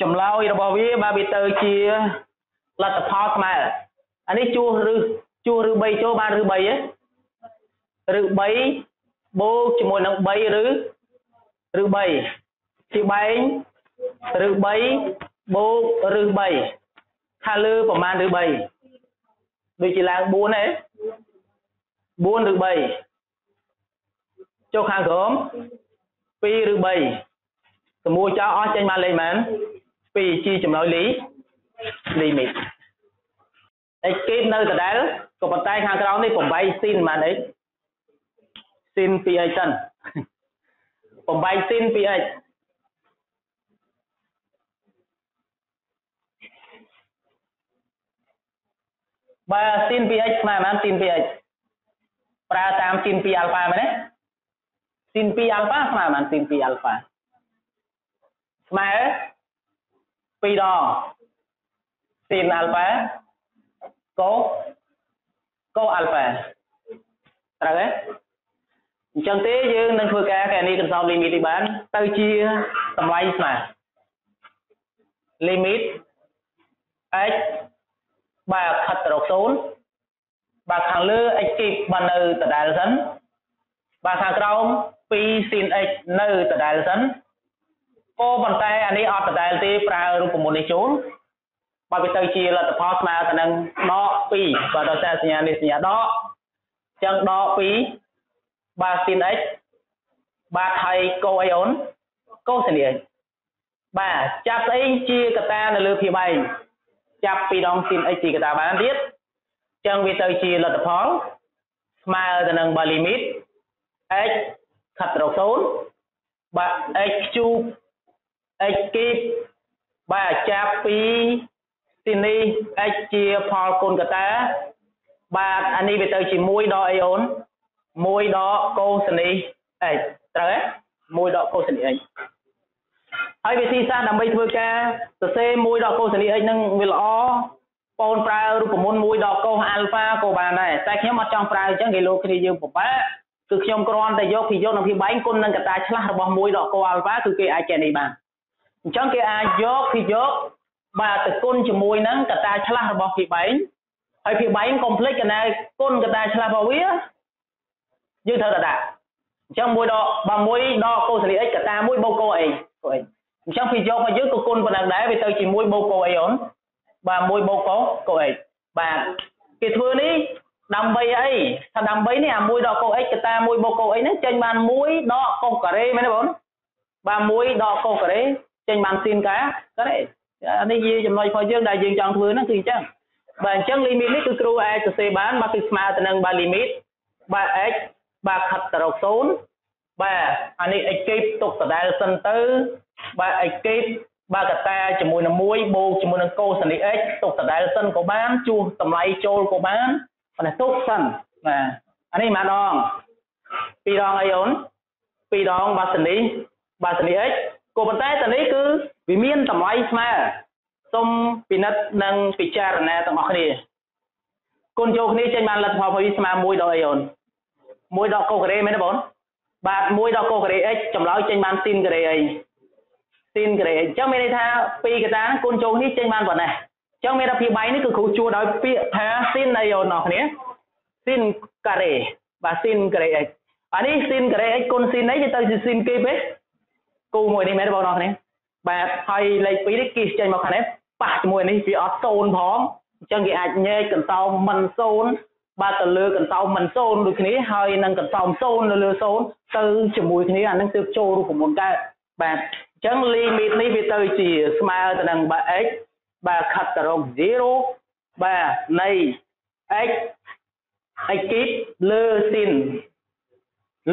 ចម្លើយរបស់វាបាទវាទៅជាលទ្ធផលស្មើអានេះជួសឬជួសឬ3ចូលបានឬ3ហ៎ឬ3បូកជាមួយនឹង3ឬឬ3 ជាបែងឬ3បូកឬ3ខាងលើប្រមាណឬ3ដូចជាឡើង4ទេ4ឬ3ចុះខាងក្រោម2ឬ3សមួរចោលអស់ចេញបានលេខប៉ុន្មាន2ជាចំណុចលីលីមីត x គេនៅដដែលក៏ប៉ុន្តែខាងក្រោមនេះ8ស៊ីនប៉ុន្មាន x ស៊ីន 2x សិន8ស៊ីន 2x បើ sin 2x ស្មើប៉ុន្មាន sin 2x ប្រើតាម sin 2 alpha មែនទេ sin 2 alpha ស្មើបាន sin 2 alpha ស្មើ2ដង sin alpha cos cos alpha ត្រូវទេអញ្ចឹងទេយើងនឹងធ្វើការកណនីកន្សោមលីមីតនេះបានទៅជាតម្លៃស្មើ limit x បើខិតទៅរក0បើខាងលើ x គីបបាននៅដដែលសិនបើខាងក្រោម2 sin x នៅដដែលសិនក៏ប៉ុន្តែអានេះអត់ដដែលទេប្រើរូបមន្តនេះចូលបើវាទៅជាលទ្ធផលស្មើទៅនឹងដក2បើដោយសារសញ្ញានេះសញ្ញាដកអញ្ចឹងដក2បាទ sin x បាទហើយកូអីអូនកូសិន x បាទចាប់ស្អីជាកតានៅលើភាពឯង ចាប់ពីដង sin x ជាកតាបានទៀតអញ្ចឹងវាទៅជាលទ្ធផលស្មើទៅនឹងបើ limit x ខិតទៅរក0បាទ x cube x គីបបាទចាប់ពីទីនេះ x ជាផលគុណកតា បាទអានេះវាទៅជា1ដកអីអូន1ដកកូសិនី x ត្រូវទេ1ដកកូសិនី x ហើយវិធីសាស្ត្រដើម្បីធ្វើការសរសេរ1ដកកូសិនី x នឹងវាល្អបងប្រើរូបមន្ត1ដកកូសអាល់ហ្វាក៏បានដែរតែខ្ញុំអត់ចង់ប្រើអញ្ចឹងគេលោកគ្នាយើងពិបាកគឺខ្ញុំគ្រាន់តែយកពីយកនៅពីបែងគុណនឹងកតាឆ្លាស់របស់1ដកកូអាល់ហ្វាគឺគេអាចចេះនេះបានអញ្ចឹងគេអាចយកពីយកបាទទៅគុណជាមួយនឹងកតាឆ្លាស់របស់ភីបែងហើយភីបែងកុំភ្លេចកណាគុណកតាឆ្លាស់របស់វាយើងត្រូវតែដាក់អញ្ចឹងមួយដកបើមួយដកកូសាលី x កតាមួយបូកកូអីកូអី អញ្ចឹងពីយកមកយើងក៏គុណប៉ុណ្ណឹងដែរវាទៅជាមួយបូកកូអីអូនបាទមួយបូកកូកូអីបាទគេធ្វើនេះដើម្បីអីថាដើម្បីនេះអាមួយដកកូ x កតាមួយបូកកូអីហ្នឹងចេញបានមួយដកកូការ៉េមែនទេបងបាទមួយដកកូការ៉េចេញបានស៊ីនកាការ៉េអានេះជាចំណុចរបស់យើងដែលយើងចង់ធ្វើហ្នឹងគឺអញ្ចឹងបាទអញ្ចឹង limit នេះគឺគ្រូអាចសរសេរបានមកគឺស្មើទៅនឹងបាទ limit បាទ x បាទខិតទៅរក0 បាទអានេះ x គេទុកដដែលសិនទៅ បាទ x គេបាទកតាជាមួយនឹង1បូកជាមួយនឹង cos x ទុកដដែលសិនក៏បានជួសតម្លៃចូលក៏បានប៉ុន្តែទុកសិនបាទអានេះម្ដងពីរដងអីអូនពីរដងបាទសនីបាទសនី x ក៏ប៉ុន្តែតនេះគឺវាមានតម្លៃស្មើសូមពិនិត្យនិងពិចារណាទាំងអស់គ្នាគុណយកគ្នាចេញបានលទ្ធផលវាស្មើ1ដល់អីអូន1ដល់កូការ៉េមែនទេបង បាទ1ដល់កូការ៉េ x ចម្លើយចេញបានស៊ីនការ៉េអីស៊ីនការ៉េអញ្ចឹងមានន័យថាពីកតាគុណចូលនេះចេញបានប៉ុណ្ណេះអញ្ចឹងមានថាភាពបៃនេះគឺគ្រូជួដោយពាក្យថាស៊ីនអីអូនអស់គ្នាស៊ីនការ៉េបាទស៊ីនការ៉េ x អានេះស៊ីនការ៉េ x គុណស៊ីនអីទៅជាស៊ីនគេទេគូមួយនេះមែនទេបងប្អូនគ្នាបាទហើយលេខ2នេះគិះចេញមកខាងនេះប៉ះជាមួយនេះវាអត់សូនផងអញ្ចឹងគេអាចញែកកន្តោមមិនសូន បាទទៅលើកន្តោមមិនសូនដូចគ្នាហើយនឹងកន្តោមសូននៅលើសូនទៅជាមួយគ្នាអានឹងទើបចូលរូបមន្តកើតបាទអញ្ចឹង limit នេះវាទៅជាស្មើទៅនឹងបាទ x បាទខិតទៅរក0បាទនៃ x x គីបលើ sin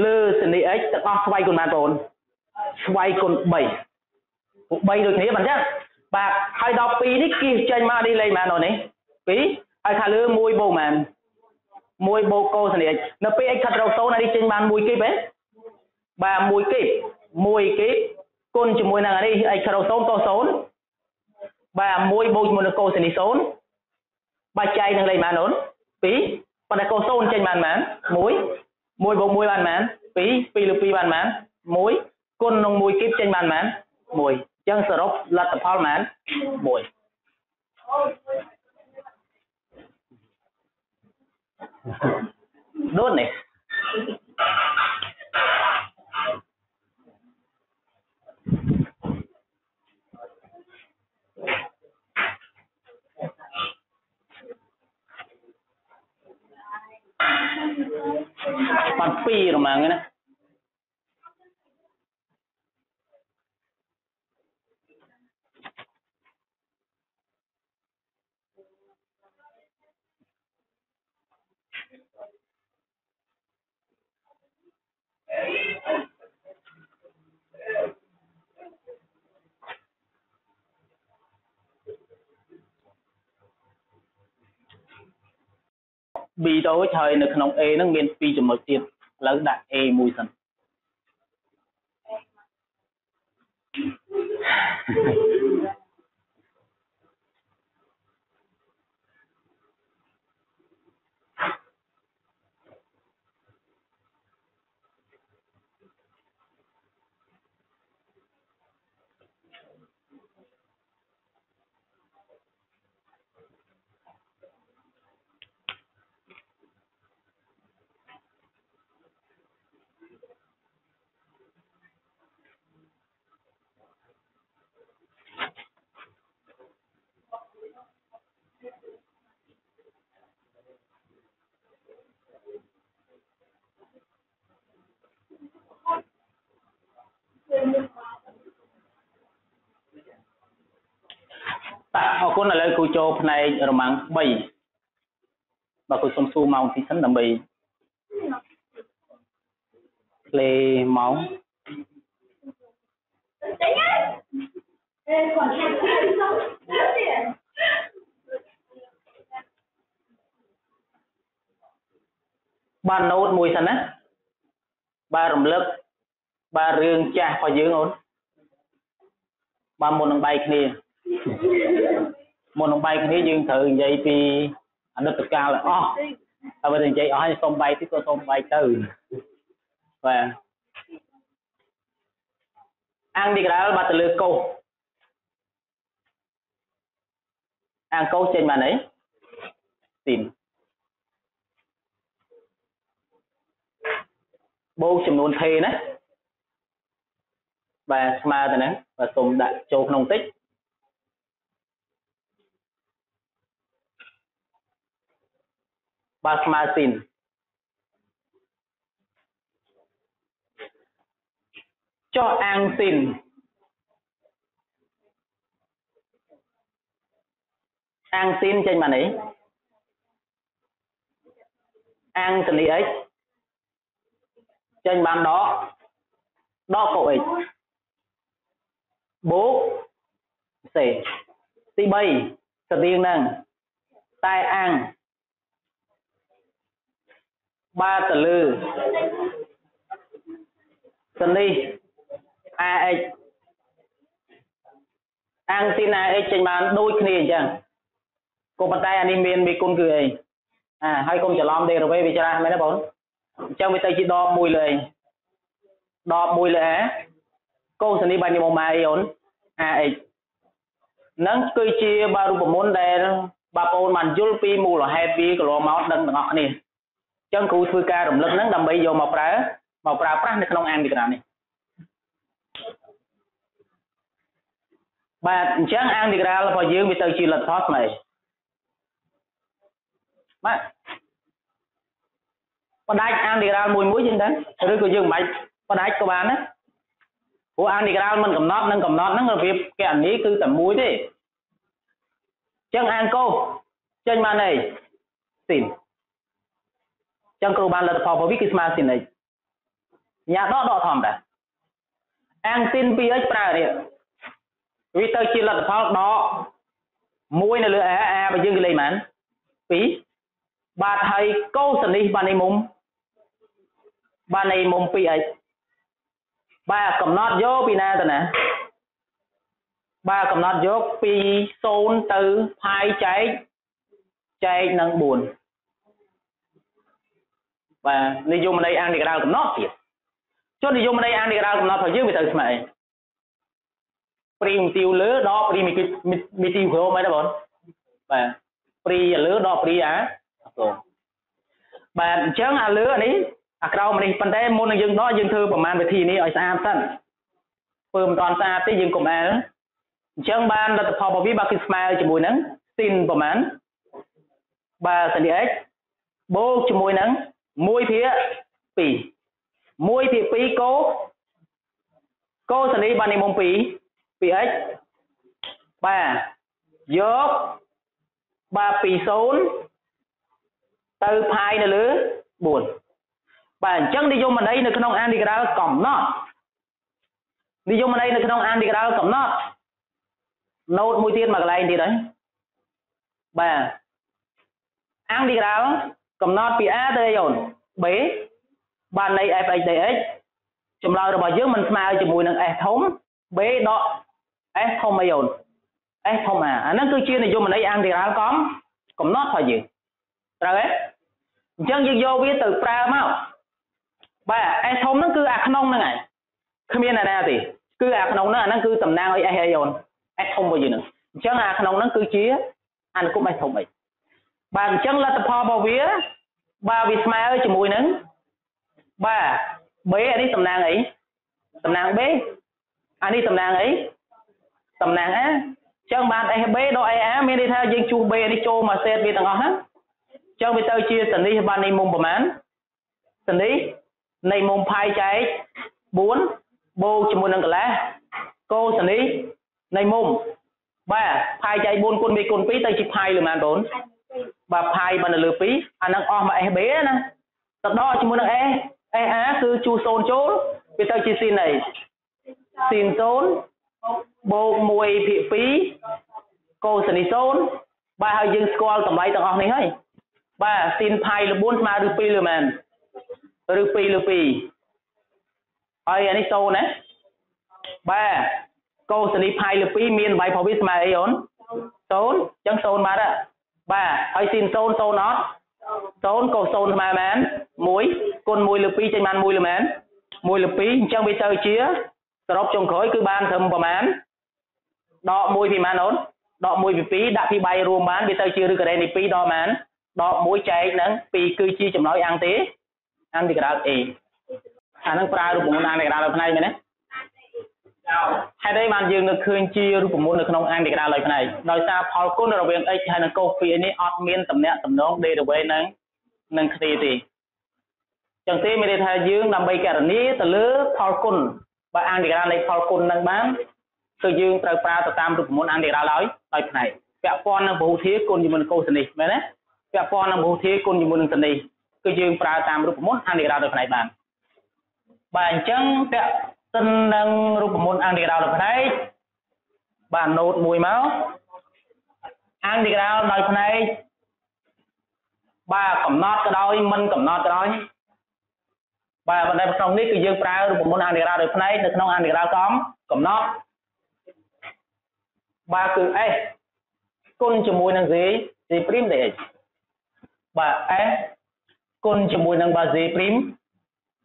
លើ sin x ទាំងអស់ស្វ័យគុណបានបងប្អូនស្វ័យគុណ3ពួក3ដូចគ្នាបាទអញ្ចឹងបាទហើយដល់2នេះគិះចេញមកនេះលេខប៉ុន្មាននេះ2ហើយខាងលើ1បូកប៉ុន្មាន 1បូកកូសនេះនៅពេល x ខិតរក0នេះចេញបាន1គីបទេបាទ1គីប1គីបគុណជាមួយនឹងនេះ x ខិតរក0កូស0បាទ1បូកជាមួយនឹងកូសនេះ0បាទចែកនឹងលេខប៉ុន្មានអូន2ប៉ុន្តែកូ0ចេញបានប៉ុន្មាន1 1បូក1បានប៉ុន្មាន2 2លើ2បានប៉ុន្មាន1គុណនឹង1គីបចេញបានប៉ុន្មាន1អញ្ចឹងសរុបលទ្ធផលប៉ុន្មាន1 ដូចនេះបាត់ពីររមាំងណា B តូចហើយនៅក្នុង A ហ្នឹងមាន2ចំណុចទៀតឥឡូវដាក់ A មួយសិន អរគុណឥឡូវគ្រូចូលផ្នែករមាំង3បាទគ្រូសុំសួរម៉ោងទីសិនដើម្បីផ្លេម៉ោងចេញហើយអេគាត់ខាត់សុំទៀតបានណូតមួយសិនណាបាទរំលឹក បាទរឿងចាស់របស់យើងអូនបាទមុននឹងបែកគ្នាមុននឹងបែកគ្នាយើងត្រូវនិយាយពីអតីតកាលអស់ហើយបើនិយាយអស់ហើយសុំបែកទីក៏សុំបែកទៅបាទអាំងឌីក្រាលបាត់ទៅលើកោសអាំងកោសចេញមកណីទីនបូកចំនួនថេណា បាទស្មើទៅហ្នឹងបាទសូមដាក់ចូលក្នុងតិចបាទស្មើស៊ីនចុះអាំងស៊ីនអាំងស៊ីនចេញមកនេះអាំងសនីអិចចេញបានដកដកកុអិច បូកសេទី3ស្តៀងហ្នឹងតែអាំងបាទៅលើសនេះ AX អាំងទី AX ចេញបានដូចគ្នាអញ្ចឹងក៏ប៉ុន្តែអានេះមានមេគុណគឺអីអាហើយកុំច្រឡំ derivative វាច្រើនមែនទេបងអញ្ចឹងវាទៅជាដបមួយលើអីដបមួយលើ A កូសនីបាញ់មកម៉ែអីអូន AX នឹងគឺជាបារូបមន្តដែលបងប្អូនបានយល់ពីមូលហេតុវាកន្លងមកដឹងទាំងអស់គ្នាអញ្ចឹងគ្រូធ្វើការរំលឹកហ្នឹងដើម្បីយកមកប្រើមកប្រើប្រាស់នៅក្នុងអានទីក្រាមនេះបាទអញ្ចឹងអាងទីក្រាលរបស់យើងវាទៅជាលទ្ធផលស្មើបាទបដាច់អានទីក្រាលមួយមួយចឹងទៅឬក៏យើងមិនបាច់បដាច់ក៏បានណា ព្រោះអានទីក្រាលមិនកំណត់នឹងកំណត់ហ្នឹងរបៀបកណនីគឺតែមួយទេចឹងអានកោចេញបានអីស៊ីនចឹងគ្រូបានលទ្ធផលរបស់វាគឺស្មើស៊ីនអីញ៉ាដកដកធម្មតាអាំងស៊ីន 2x ប្រើនេះវាទៅជាលទ្ធផលដក1នៅលើ a a បើយើងគេលេខប៉ុន្មាន2បាទហើយកូសនេះបាននៃមុំបាននៃមុំ 2x បាទកំណត់យកពីណាទៅណាបាទកំណត់យកពី0ទៅផាយចែកចែកនឹង4បាទនិយមន័យអានទីក្រាលកំណត់ទៀតចុះនិយមន័យអានទីក្រាលកំណត់របស់យើងវាទៅស្មើអី primitive លើដល់ primitive មែនទេបងបាទ pri លើដល់ pri អាសូបាទអញ្ចឹងអាលើនេះ អាក្រោមនេះប៉ុន្តែមុននឹងយើងដកយើងធ្វើប្រមាណវិធីនេះឲ្យស្អាតសិនធ្វើមិនតាន់ស្អាតទេយើងកុំអែលអញ្ចឹងបានលទ្ធផលរបស់វាបាទគឺស្មើជាមួយនឹង sin ប្រមាណបាទ sin x បូកជាមួយនឹង1ភាគ2 1ភាគ2កូកូសនីបាននេះមុំ2 2x បាទយកបាទពី0ទៅផាយនៅលើ4 បាទអញ្ចឹងនិយមន័យនៅក្នុងអានទីក្រាលកំណត់និយមន័យនៅក្នុងអានទីក្រាលកំណត់ណូតមួយទៀតមកកន្លែងទៀតហើយបាទអានទីក្រាលកំណត់ពី A ទៅអីអូន B បានន័យ fx dx ចម្លើយរបស់យើងមិនស្មើជាមួយនឹង s ធំ b ដក s ធំអីអូន s ធំអាអាហ្នឹងគឺជានិយមន័យអន្តរលកំកំណត់របស់យើងត្រូវទេអញ្ចឹងយើងយកវាទៅប្រើមក បាទ s ធំហ្នឹងគឺអាក្នុងហ្នឹងឯងគ្មានណាទេគឺអាក្នុងហ្នឹងអាហ្នឹងគឺតំណាងឲ្យ s អីអូន s ធំរបស់យើងហ្នឹងអញ្ចឹងអាក្នុងហ្នឹងគឺជាអនុគម s ធំអីបាទអញ្ចឹងលទ្ធផលរបស់វាបាទវាស្មើជាមួយនឹងបាទ B អានេះតំណាងអីតំណាង B អានេះតំណាងអីតំណាង A ចឹងបាន SB ដល់ AA មានន័យថាយើងជួស B នេះចូលមកសេតវាទាំងអស់ហ្នឹងចឹងវាទៅជាសនិះបាននៃមុំប្រមាណសនិះ នៃមុំផាយចែក4បូកជាមួយនឹងកន្លះកូសនិះនៃមុំបាទផាយចែក4គុណ2គុណ2ទៅជាផាយលើម៉ានបងបាទផាយបាននៅលើ2អាហ្នឹងអស់មក SB ណាទៅដកជាមួយនឹង S SA គឺជួស0ចូលវាទៅជាស៊ីនអីស៊ីន0បូក1ភាគ2កូសនី0បាទហើយយើងស្គាល់តម្លៃទាំងអស់នេះហើយបាទស៊ីនផាយលើ4ស្មើឬ2លើមែន ឬ2លើ2ហើយអានេះ0ណាបាទកូសនីផាយលើ2មានវាយផងវាស្មើអីអូន0អញ្ចឹង0បាទបាទហើយស៊ីន0 0អត់0កូ0ស្មើមែន1គុណ1លើ2ចេញបាន1លើមែន1លើ2អញ្ចឹងវាទៅជាសរុបចុងក្រោយគឺបានត្រឹមប្រមាណដក1ពីម៉ានអូនដក1ពី2ដាក់ពី3រួមបានវាទៅជាឬការ៉េនៃ2ដកម៉ានដក1ចែកនឹង2គឺជាចំណោយអង្គទេ អង្គទីក្រាល A អានឹងប្រើរូបមន្តអង្គទីក្រាលលើផ្នែកមែនទេហេតុអីបានយើងនឹកឃើញជារូបមន្តនៅក្នុងអង្គទីក្រាលលើផ្នែកដោយសារផលគុណរវាង x ហើយនិង cos phi នេះអត់មានតំណាក់តំណង derivative នឹងនឹងគ្នាទេចឹងទេមានន័យថាយើងដើម្បីករណីទៅលើផលគុណបើអង្គទីក្រាលនៃផលគុណនឹងបានគឺយើងត្រូវប្រើទៅតាមរូបមន្តអន្តរឲ្យដោយផ្នែកពាក់ព័ន្ធនឹងពហុធាគុណជាមួយនឹងកុសនិមែនទេពាក់ព័ន្ធនឹងពហុធាគុណជាមួយនឹងសនិ គឺយើងប្រើតាមរូបមន្តអន្តរដោយផ្នែកបានបាទអញ្ចឹងពាក់សិននឹងរូបមន្តអន្តរដោយផ្នែកបាទណូតមួយមកអន្តរដោយផ្នែកបាទកំណត់ក៏ដោយមិនកំណត់ក៏ដោយបាទប៉ុន្តែក្នុងនេះគឺយើងប្រើរូបមន្តអន្តរដោយផ្នែកនៅក្នុងអន្តរកំកំណត់បាទគឺ s គុណជាមួយនឹង z z' ដែល x បាទ s គុណជាមួយនឹងបាទ z'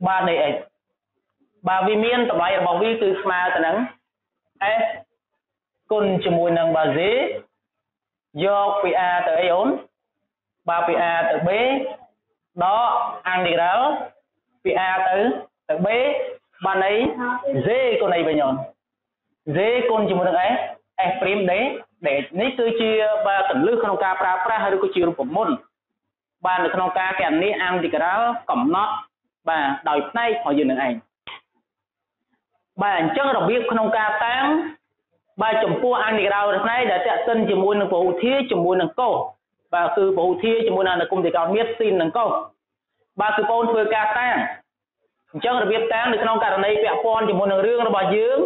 បាទនៃ x បាទវាមានតម្លៃរបស់វាគឺស្មើទៅនឹង s គុណជាមួយនឹងបាទ z យកពី a ទៅអីអូនបាទពី a ទៅ b ដក integral ពី a ទៅទៅ b បានន័យ z គុណអីវិញអូន z គុណជាមួយនឹង s S' D ដែលនេះគឺជាបើកលឹះក្នុងការប្រើប្រាស់ឬក៏ជារូបមន្ត បាទនៅក្នុងការកណនីអន្តរលកំណត់បាទដោយផ្នែករបស់យើងនឹងឯងបាទអញ្ចឹងរបៀបក្នុងការតាំងបាទចំពោះអន្តរលផ្នែកដែលតេតិនជាមួយនឹងពហុធាជាមួយនឹងកោសបាទគឺពហុធាជាមួយនឹងអនុគមទីកោមៀតស៊ីននឹងកោសបាទគឺបងធ្វើការតាំងអញ្ចឹងរបៀបតាំងនៅក្នុងករណីពាក់ព័ន្ធជាមួយនឹងរឿងរបស់យើង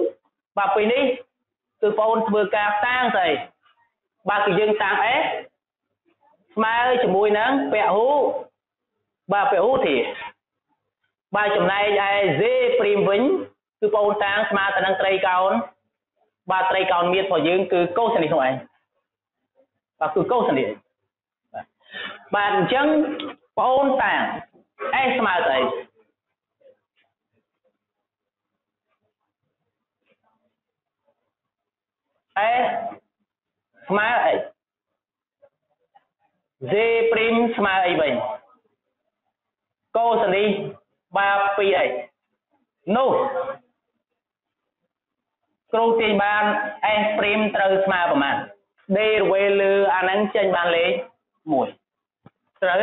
បាទពេលនេះគឺបងអូនធ្វើការតាំងស្អីបាទគឺយើងតាំងអេ ស្មើជាមួយនឹងពហុបាទពហុធាបាទចំណែកឯ z ព្រីមវិញគឺបងអូនតាំងស្មើទៅនឹងត្រីកោណបាទត្រីកោណមៀតរបស់យើងគឺកូសនេះនោះឯងបាទគឺកូសនេះបាទអញ្ចឹងបងអូនតាំង s ស្មើស្អីតែស្មើអី z' ស្មើអីវិញកូសនេះបាពីអីនោះគ្រូទាញបាន s' ត្រូវស្មើប្រមាណ d រវេលើអាហ្នឹងចេញបានលេខ1ត្រូវ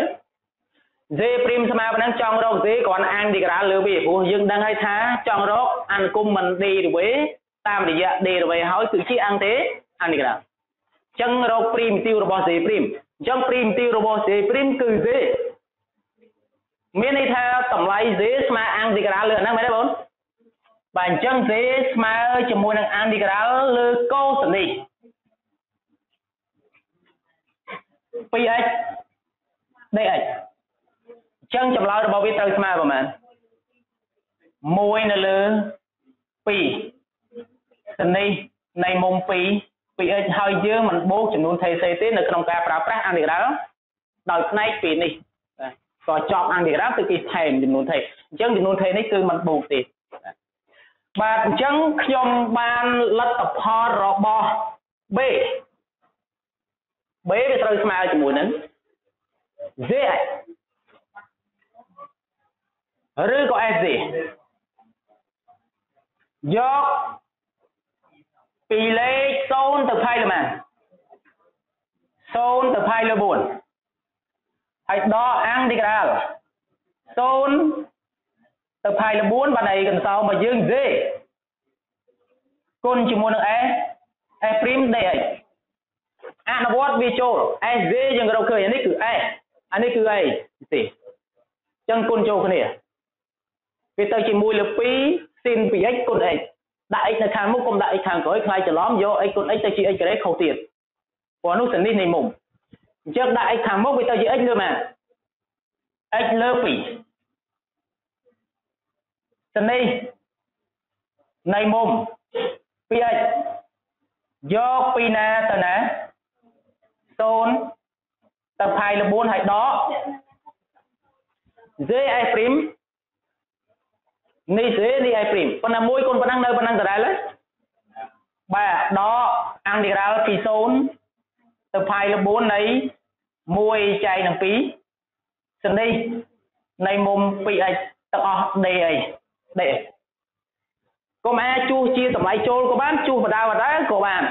z' ស្មើប៉ុណ្ណឹងចង់រក z គ្រាន់អានឌីក្រាលលើវាព្រោះយើងដឹងហើយថាចង់រកអានគុំមិន d រវេតាមរយៈ d រវេហើយគឺជាអង្គទេអានីក្រាអញ្ចឹងរក primitive របស់ z' អញ្ចឹង primitive របស់ z' គឺ z មានន័យថាតម្លៃ z ស្មើអានទីក្រាលលើហ្នឹងមែនទេបងបាទអញ្ចឹង z ស្មើជាមួយនឹងអានទីក្រាលលើកូសនេះ 2x dx អញ្ចឹងចម្លើយរបស់វាត្រូវស្មើប្រហែល1នៅលើ2សនេះនៃមុំ2 2x ហើយយើងមិនបូកចំនួន TC ទេនៅក្នុងការប្រើប្រាស់ integral ដោយផ្នែកពីនេះក៏ចប់ integral ទៅគេថែមចំនួន T អញ្ចឹងចំនួន T នេះគឺមិនបូកទេបាទអញ្ចឹងខ្ញុំបានលទ្ធផលរបស់ B B វាត្រូវស្មើជាមួយនឹង Z ឬក៏ SZ យក ពីលេខ0ទៅផាយលើម៉ាន0ទៅផាយលើ4ហើយដកអាំងឌីក្រាល0ទៅផាយលើ4បានអីកន្សោរបស់យើង Z គុណជាមួយនឹង S S' DX អនុវត្តវាចូល SZ យើងរកឃើញអានេះគឺ S អានេះគឺអីទេអញ្ចឹងគុណចូលគ្នាវាទៅជាមួយលើ2 sin 2x គុណ x ដាក់ x នៅខាងមុខកុំដាក់ x ខាងក្រោយខ្លាយច្រឡំយក x គុណ x ទៅជា x ការ៉េខុសទៀតព្រោះនោះសនេះនៃមុំអញ្ចឹងដាក់ x ខាងមុខវាទៅជា x លើម៉ា x លើ2សនេះនៃមុំ 2x យកពីណាទៅណា0ទៅផាយលើ4ហើយដក j i' នេះ j នេះ i' ប៉ុន្តែមួយគុណប៉ុណ្ណឹងនៅប៉ុណ្ណឹងដដែលបាទដកអង់ទីក្រាលពី0ទៅផាយលើ4នៃ1ចែកនឹង2សនេះនៃមុំ 2x ទាំងអស់ d អី d កុំអាចជួសជាតម្លៃចូលក៏បានជួសបដាបដាក៏បាន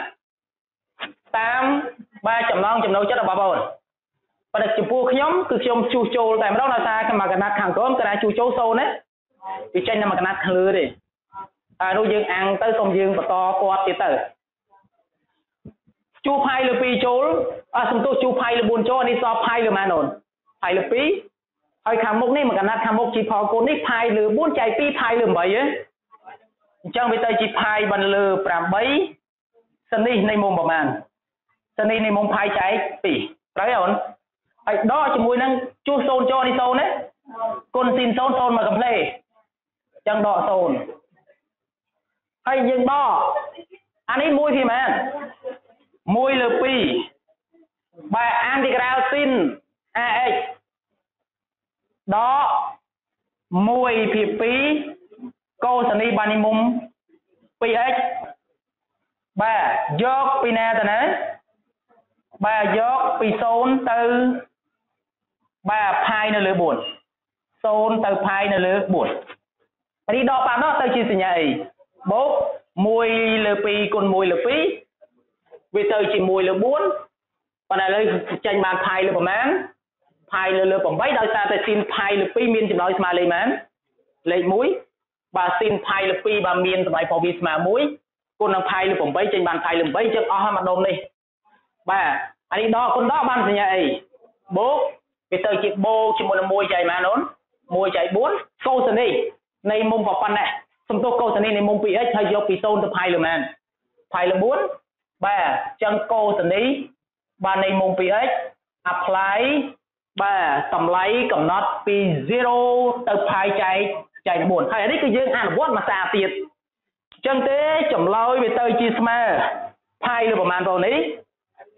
តាមបាទចំណងចំណូលចិត្តរបស់បងប៉ុន្តែចំពោះខ្ញុំគឺខ្ញុំជួសចូលតែម្ដងដោយសារកម្មកណាត់ខាងក្រោមគឺថាជួសចូលសូនណា វាចេញតែមួយកណាត់ខាងលើទេហើយនោះយើងអាំងទៅសូមយើងបន្តគាត់ទៀតទៅជួផាយលើ2ចូលអសំទោសជួផាយលើ4ចូលនេះសល់ផាយលើម៉ាណូនផាយលើ2ហើយខាងមុខនេះមួយកណាត់ខាងមុខជីផលកូននេះផាយលើ4ចែក2ផាយលើ8ហ៎អញ្ចឹងវាទៅជាផាយបានលើ8សនេះនៃមុំប្រមាណសនេះនៃមុំផាយចែក2ត្រូវទេអូនហើយដកជាមួយនឹងជួសសូនចូលនេះសូនណាគុណស៊ីនសូនសូនមកកំ pl ចឹងដកសូនហើយយើងដកអានេះ1ពីមែន1លើ2បែអានទីក្រាលស៊ីន AX ដក1ភា2កូសនីបាននេះមុំ 2x បាទយកពីណាទៅណាបាទយកពី0ទៅបាទផាយនៅលើ4 0ទៅផាយនៅលើ4 នេះដកបាននោះទៅជាសញ្ញាអីបូក1លើ2គុណ1លើ2វាទៅជា1លើ4ប៉ុន្តែឥឡូវចេញបានផាយលើប្រមាណផាយលើលើ8ដោយសារតែស៊ីនផាយលើ2មានចំណោយស្មើលេខប៉ុន្មានលេខ1បាទស៊ីនផាយលើ2បាទមានតម្លៃរបស់វាស្មើ1គុណនឹងផាយលើ8ចេញបានផាយលើ8អញ្ចឹងអស់ហើយម្ដុំនេះបាទអានេះដកគុណដកបានសញ្ញាអីបូកវាទៅជាបូកជាមួយនឹង1ចែកប៉ុន្មានអូន1ចែក4កូសនី នៃមុំប៉ុណ្ណេះសំទោសកូសនីនៃមុំ 2x ហើយយកពី0ទៅផាយលើប៉ុន្មានផាយលើ4បាទអញ្ចឹងកូសនីបាននៃមុំ 2x apply បាទតម្លៃកំណត់ពី0ទៅផាយចែកចែក4ហើយអានេះគឺយើងអនុវត្តមួយសារទៀតអញ្ចឹងទេចម្លើយវាទៅជាស្មើផាយលើប្រមាណបងនេះ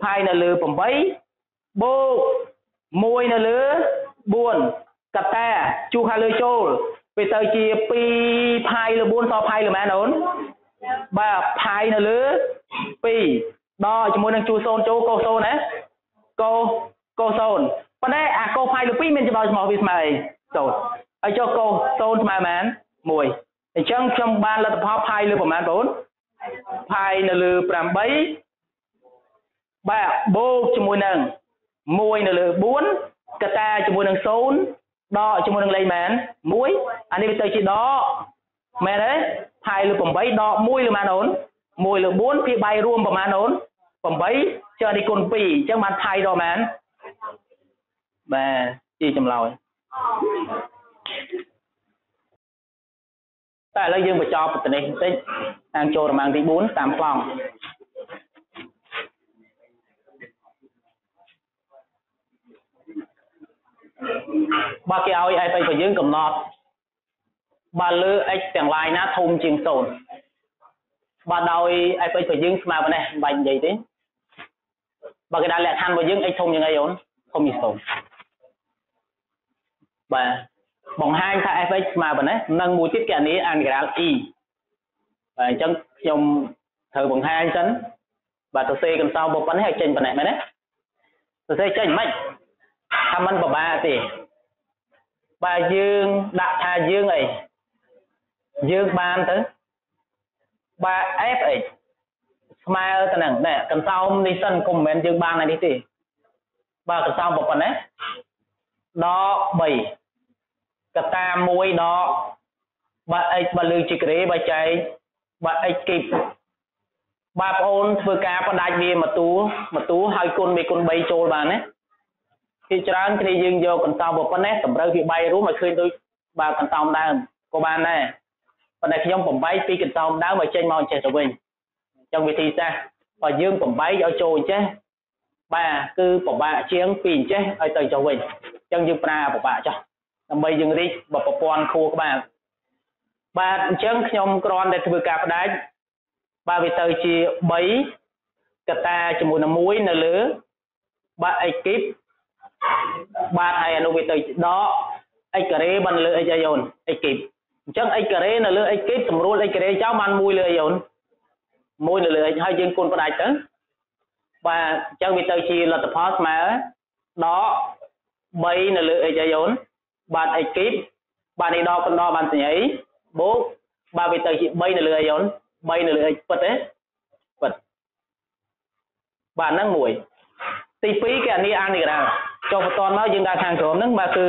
ផាយនៅលើ8បូក1នៅលើ4កតាជួសខាងលើចូល វាទៅជា2ផាយលើ4សល់ផាយលើម៉ែនអូនបាទផាយនៅលើ2ដល់ជាមួយនឹងជួស0ចូលកោ0ណាកោកោ0ប៉ុន្តែអាកោផាយលើ2មានចំណោយស្មោះវាស្មើអី0ហើយចុះកោ0ស្មើម៉ាន1អញ្ចឹងខ្ញុំបានលទ្ធផលផាយលើប្រមាណបងផាយនៅលើ8បាទបូកជាមួយនឹង1នៅលើ4កតាជាមួយនឹង0 ដកជាមួយនឹងលេខមែន1អានេះវាទៅជាដកមែនទេហើយលើ8ដក1លើម៉ានអូន1លើ4ភាគបាយរួមប្រមាណអូន8ចុះនេះគុណ2អញ្ចឹងបានផាយដល់ម៉ានបាទជាចម្លើយតែឥឡូវយើងបញ្ចប់ប្រទេសបន្តិចតាមចូលរមាំងទី4តាមប្លង់ បើគេឲ្យ f របស់យើងកំណត់បើលើ x ទាំង y ណាធំជាង0បើដោយ f(x) របស់យើងស្មើប៉ុណ្ណេះមិនបាច់និយាយទេបើគេដាក់លក្ខខណ្ឌរបស់យើង x ធំជាងអីអូនធំជាង0បាទបង្ហាញថា f(x) ស្មើប៉ុណ្ណេះនិងមួយទៀតគណនា integral e បាទអញ្ចឹងខ្ញុំត្រូវបង្ហាញសិនបាទសរសេរកន្សោមប៉ុណ្ណេះឲ្យចេញប៉ុណ្ណេះមែនទេសរសេរចេញមិន ថាมันពិបាកទេបើយើងដាក់ថាយើងអីយើងបានទៅបើ fx ស្មើទៅនឹងណែកន្សោមនេះសិនកុំមែនយើងបាននេះទេបើកន្សោមប៉ុណ្ណេះដក3កតា1ដកបើ x បើលើជីក្រេបើចែកបើ x គីបបាទបងអូនធ្វើការបដាច់វាមកតួមកតួហើយគុណមេគុណ3ចូលបានណា ជាច្រើនគ្នាយើងយកកន្សោមប៉ុណ្ណេះតម្រូវវាបាយរួមឲ្យឃើញដូចបើកន្សោមដើមក៏បានដែរប៉ុន្តែខ្ញុំបំបែកពីកន្សោមដើមឲ្យចេញមកអញ្ចេះទៅវិញអញ្ចឹងវិធីសាស្ត្របើយើងបំបែកឲ្យចូលអញ្ចេះបាទគឺពិបាកជាងពីអញ្ចេះឲ្យទៅចុះវិញអញ្ចឹងយើងប្រើពិបាកចុះដើម្បីយើងរីកបើប្រព័ន្ធខួរក្បាលបាទអញ្ចឹងខ្ញុំគ្រាន់តែធ្វើការបដាច់បាទវាទៅជា3កតាជាមួយនឹង1នៅលើបាទអេគីប បាទហើយអានោះវាទៅដកអេការ៉េបានលើអេអីអូនអេគីបអញ្ចឹងអេការ៉េនៅលើអេគីបស្រួលអេការ៉េចោលបាន1លើអីអូន1នៅលើអេហើយយើងគុណផ្ដាច់ទៅបាទអញ្ចឹងវាទៅជាលទ្ធផលស្មើដក3នៅលើអេអីអូនបាទអេគីបបាទនេះដកបណ្ដោបានស្អីបូកបាទវាទៅជា3នៅលើអីអូន3នៅលើ x ពិតទេពិតបាទហ្នឹងមួយទី2គេអានីអានីក្រា ចុះបន្តមកយើងដាក់ខាងក្រោមហ្នឹងបាទគឺ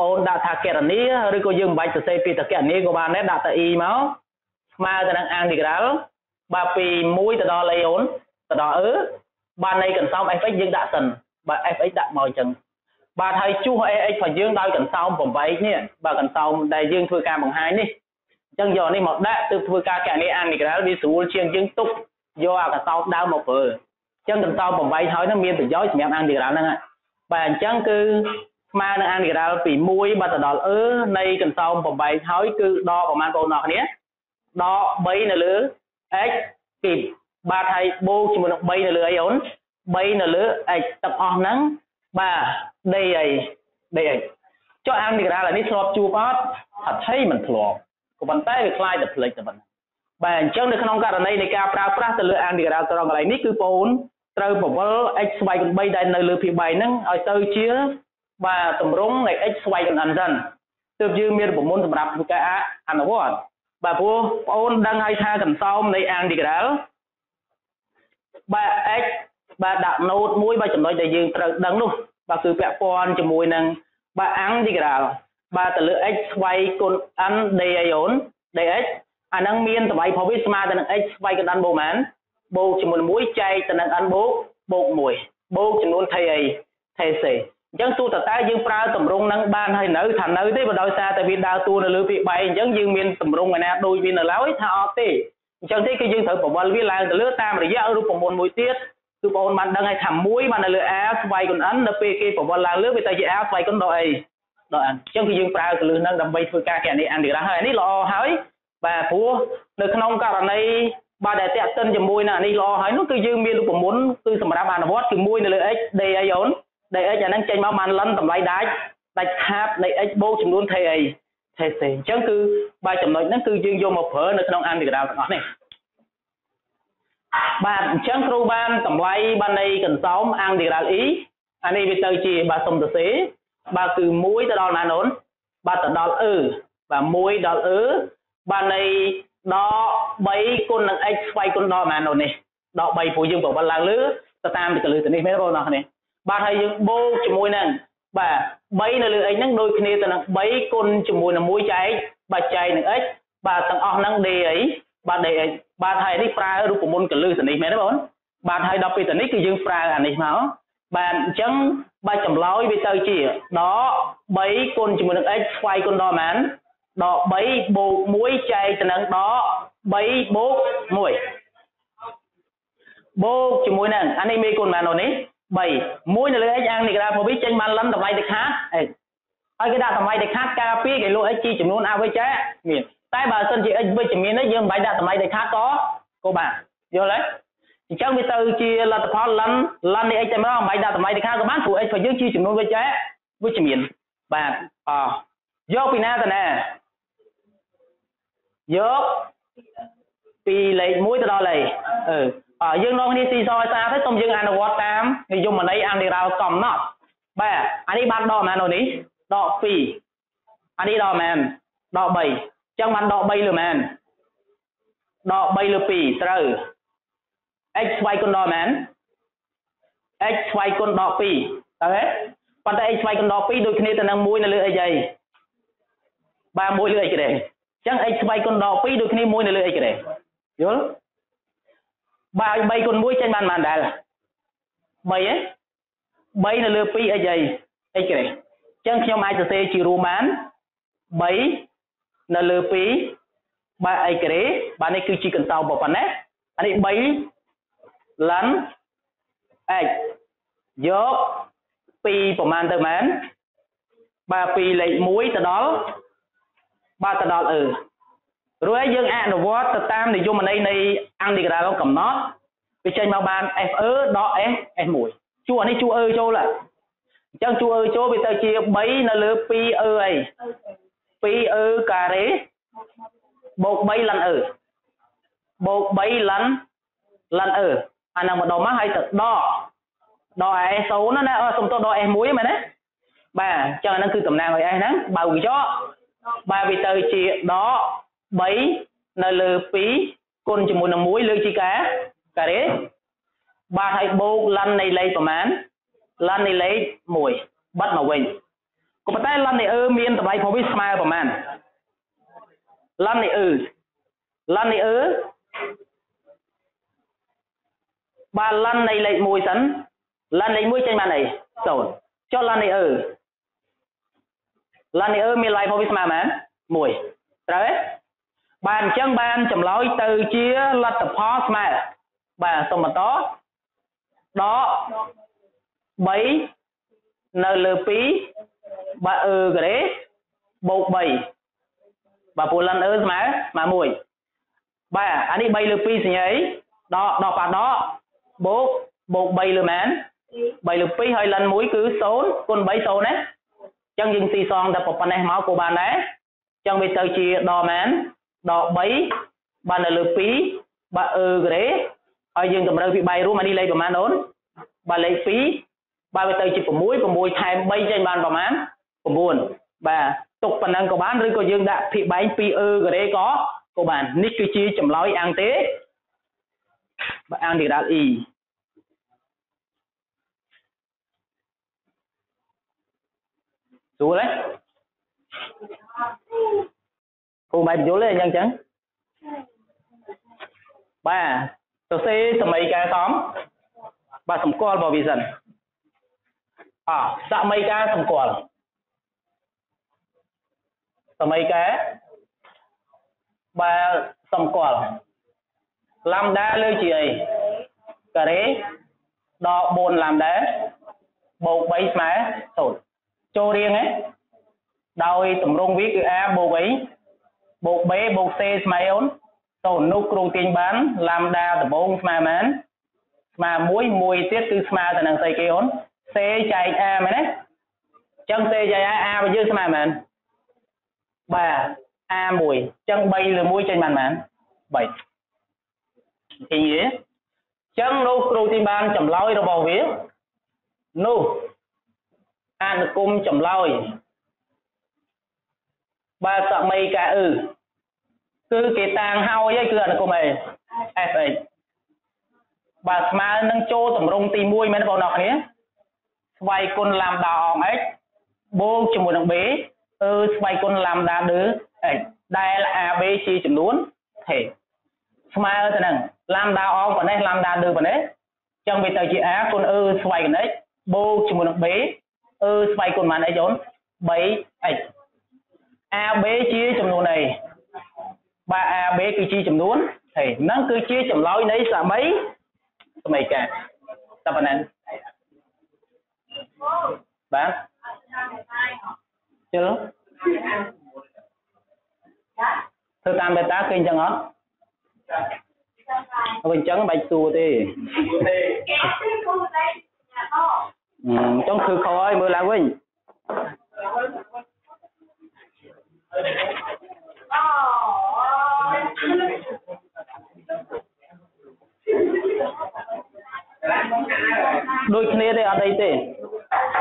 អូនដាក់ថាកេរនីឬក៏យើងមិនបាច់សរសេរពីតកេរនីក៏បានដែរដាក់តែ e មកស្មើទៅនឹងអានីក្រាលបាទពី1ទៅដល់អីអូនទៅដល់អឺបាទនៃកន្សោម fx យើងដាក់សិនបាទ fx ដាក់មកអញ្ចឹងបាទហើយជួស ax របស់យើងដោយកន្សោម8នេះបាទកន្សោមដែលយើងធ្វើការបង្ហាញនេះអញ្ចឹងយកនេះមកដាក់ទើបធ្វើការកណនីអានីក្រាលវាស្រួលជាងយើងទុកយកអាកសោបដើមមកប្រើអញ្ចឹងកសោប8ហើយហ្នឹងមានប្រយោជន៍សម្រាប់អានីក្រាលហ្នឹង បាទអញ្ចឹងគឺស្មើនឹងអានីក្រាលពី1បាត់ទៅដល់អឺនៃកសោប8ហើយគឺដកប្រមាណបងប្អូនអរគ្នាដក3នៅលើ x ពីបាទហើយបូកជាមួយនឹង3នៅលើអីអូន3នៅលើ x ទាំងអស់ហ្នឹងបាទ d អី d អីចុះអានីក្រាលនេះធ្លាប់ជួបអត់អត់ថៃមិនធ្លាប់ក៏ប៉ុន្តែវាคล้ายតែផ្លេចតែប៉ុណ្ណឹងបាទអញ្ចឹងនៅក្នុងករណីនៃការប្រើប្រាស់ទៅលើ integral ត្រង់កន្លែងនេះគឺបងអូន ត្រូវពវល់ x ស្វ័យគុណ3ដែលនៅលើភាគ3ហ្នឹងឲ្យទៅជាបាទតម្រង់នៃ x ស្វ័យគុណ n សិនទើបយើងមានប្រមុនសម្រាប់ធ្វើការអនុវត្តបាទព្រោះបងអូនដឹងហើយថាកន្សោមនៃ integral បាទ x បាទដាក់ note មួយបាទចំណុចដែលយើងត្រូវដឹងនោះបាទគឺពាក់ព័ន្ធជាមួយនឹងបាទ integral បាទទៅលើ x ស្វ័យគុណ n d អីអូន dx អាហ្នឹងមានតម្លៃរបស់វាស្មើទៅនឹង x ស្វ័យគុណ n បូកម៉ាន បូកជាមួយ1ចែកទៅនឹង n បូកបូក1បូកចំនួនថេអីថេសេអញ្ចឹងសួរតើតើយើងប្រើតម្រងហ្នឹងបានហើយនៅថានៅទេបើដោយសារតែវាដើរតួនៅលើពាក្យបែកអញ្ចឹងយើងមានតម្រងឯណាដូចវានៅឡើយថាអត់ទេអញ្ចឹងទេគឺយើងត្រូវប្រវល់វាឡើងទៅលើតាមរយៈរូបមន្តមួយទៀតគឺបងប្អូនបានដឹងហើយថា1បាននៅលើ a ស្វ័យគុណ n នៅពេលគេប្រវល់ឡើងលើវាទៅជា a ស្វ័យគុណដល់អីដល់អានអញ្ចឹងគឺយើងប្រើកលឹះហ្នឹងដើម្បីធ្វើការកណនីអន្តរហើយនេះល្អហើយបាទព្រោះនៅក្នុងករណី បាទដែលតាក់ទិនជាមួយនឹងអានេះល្អហើយនោះគឺយើងមានរូបមន្តគឺសម្រាប់អនុវត្តគឺ1នៅលើ x d អីអូន d x អាហ្នឹងចេញមកបានលិនតម្លៃដាច់ដាច់ខាតនៃ x បូកចំនួន t អី t c អញ្ចឹងគឺបាទចំណុចហ្នឹងគឺយើងយកមកប្រើនៅក្នុងអន្តរទាំងអស់នេះបាទអញ្ចឹងគ្រូបានតម្លៃបាននៃកន្សោមអន្តរ e អានេះវាទៅជាបាទសុំទៅសេបាទគឺ1ទៅដល់ណានូនបាទទៅដល់អឺបាទ1ដល់អឺបាទនៃ ដក3គុណនឹង x ស្វ័យគុណដល់ណានូននេះដក3ព្រោះយើងប្រវត្តិឡើងលើទៅតាមទៅលើទៅនេះមែនបងប្អូននេះបាទហើយយើងបូកជាមួយនឹងបាទ3នៅលើ x ហ្នឹងដូចគ្នាទៅនឹង3គុណជាមួយនឹង1ចែកបាទចែកនឹង x បាទទាំងអស់ហ្នឹង d អីបាទ d x បាទហើយនេះប្រើរូបមន្តកលឹះទៅនេះមែនទេបងបាទហើយដល់ពេលទៅនេះគឺយើងប្រើអានេះមកបាទអញ្ចឹងបាច់ចម្លើយវាទៅជាដក3គុណជាមួយនឹង x ស្វ័យគុណដល់ប៉ុន្មាន ដក3បូក1ចែកទៅនឹងដក3បូក1បូកជាមួយនឹងអានេះមេគុណប៉ុន្មាននោះនេះ3 1នៅលើ x អាងនេះក្រាមកវាចេញបានលិនតម្លៃដេខាត x ហើយគេដាក់តម្លៃដេខាតការពារគេលក់ x ជាចំនួនអវិជ្ជមានតែបើសិនជា x វិជ្ជមាននេះយើងមិនបាច់ដាក់តម្លៃដេខាតក៏ក៏បានយល់ទេអញ្ចឹងវាទៅជាលទ្ធផលលិនលិននៃ x តែម្ដងមិនដាក់តម្លៃទីខាងក៏បានព្រោះ x របស់យើងជាចំនួនវិជ្ជាវិជ្ជមានបាទអយកពីណាទៅណា យកពីលេខ1ទៅដល់លេខអឺអយើងនាំគ្នាស៊ីសឲ្យស្អាតទៅសូមយើងអនុវត្តតាមនិយមន័យអានិរោកំណត់បាទអានេះបានដកប៉ុន្មាននោះនេះដក2អានេះដកប៉ុន្មានដក3អញ្ចឹងបានដក3លើប៉ុន្មានដក3លើ2ត្រូវ x ស្វ័យគុណដកប៉ុន្មាន x ស្វ័យគុណដក2តើទេប៉ុន្តែ x ស្វ័យគុណដក2ដូចគ្នាទៅនឹង1នៅលើ x អីបាទ1លើ x ដែរអញ្ចឹង x ស្វ័យគុណដក2ដូចគ្នា1នៅលើ x ដែរយល់បាទឲ្យ3គុណ1ចេញបានប៉ុន្មានដែរ3ហ៎3នៅលើ 2 x អី x ក្រេអញ្ចឹងខ្ញុំអាចសរសេរជារួមបាន3នៅលើ2បាទ x ក្រេបាទនេះគឺជាកន្តោបប៉ុណ្ណាអានេះ3លិន x យក2ប្រមាណទៅមែនបាទពីលេខ1ទៅដល់ បាទទៅដល់អឺរួចយើងអនុវត្តទៅតាមនិយមន័យនៃអង្គនិក្រាលកំណត់វាចេញមកបាន FE ដក S S1 ជួអានេះជួអឺចូលអញ្ចឹងជួអឺចូលវាទៅជា3នៅលើ2អឺអី2អឺការ៉េបូក3លិនអឺបូក3លិនលិនអឺអានឹងម្ដុំមកហើយទៅដកដក S0 ណាអឺសុំទោសដក S1 មែនទេបាទអញ្ចឹងអានឹងគឺតំណាងឲ្យ S ហ្នឹងបើវាចោ បាទវាទៅជាដក3នៅលើ2គុណជាមួយនឹង1លើជីកាការ៉េបាទហើយបូកលិននៃលេខប្រមាណលិននៃលេខ1បិទមកវិញក៏ប៉ុន្តែលិននៃអឺមានតម្លៃផងវាស្មើប្រមាណលិននៃអឺលិននៃអឺបាទលិននៃលេខ1សិនលិនលេខ1ចេញបានអី0ចុះលិននៃអឺ លិននៃអឺមានតម្លៃផងវាស្មើប៉ុន្មាន1ត្រូវទេបាទអញ្ចឹងបានចម្លើយទៅជាលទ្ធផលស្មើបាទសូមបន្តដក3នៅលើ2បាទអឺការ៉េបូក3បាទពលិនអឺស្មើស្មើ1បាទអានេះ3លើ2សញ្ញាអីដកដកបាដកបូកបូក3លើមែន3លើ2ហើយលិន1គឺ0គុណ3 0ណាអញ្ចឹងយើងស៊ីសងតែប៉ុណ្ណេះមកក៏បានដែរអញ្ចឹងវាទៅជាដមែនដក3បាននៅលើ2បាទអឺក្រេហើយយើងតម្រូវពីបាយរួមអានេះលេខប្រហែលអូនបាទលេខ2បាទវាទៅជា6 6ថែម3ចេញបានប្រហែល9បាទទុកប៉ុណ្ណឹងក៏បានឬក៏យើងដាក់ភាគបែង2អឺការ៉េក៏ក៏បាននេះគឺជាចម្លើយអង្គទេបាទអង្គទីដាល់ e ស្រួលទេគូបាយបញ្យល់ទេអញ្ចឹងចឹងបាទសរសេរសម័យកាលសំបាទសម្គាល់របស់វាសិនអស ចូលរៀងហ៎ដោយតម្រងវាគឺ a បូកអីបូក b បូក c ស្មើអូនតូននោះគ្រូទាញបានឡាំដាដំបងស្មើមែនស្មើ1 1ទៀតគឺស្មើទៅនឹងស្អីគេអូន c ចែក a មែនទេអញ្ចឹង c ចែក a a របស់យើងស្មើមែនបាទ a 1អញ្ចឹង3លើ1ចេញបានមែន3ឃើញទេអញ្ចឹងនោះគ្រូទាញបានចម្លើយរបស់វានោះ អនុគមចម្លើយបើសម័យកាអឺគឺគេតាំងហើយគឺអនុគមអី FX បាទស្មើនឹងចូលតម្រងទី1មែនបងប្អូនគ្នាស្វ័យគុណឡាំដាអង x បូកជាមួយនឹង b អឺស្វ័យគុណឡាំដាដឺ x ដែល AB ជាចំនួនថេស្មើទៅនឹងឡាំដាអងប៉ុណ្ណេះឡាំដាដឺប៉ុណ្ណេះអញ្ចឹងវាទៅជា A គុណអឺស្វ័យគុណ x បូកជាមួយនឹង b អឺស្វ័យគុណប៉ុន្មាន x អូន 3x AB ជាចំនួនអីបាទ AB គឺជាចំនួនហេហ្នឹងគឺជាចម្លើយនៃសម័យសម័យកាលតែប៉ុណ្ណឹងបាទជិលធ្វើតាមបេតាឃើញចឹងអត់បើអញ្ចឹងមិនបាច់សួរទេ អញ្ចឹងគឺខហើយមើលឡើងវិញដូចគ្នាទេអត់អីទេ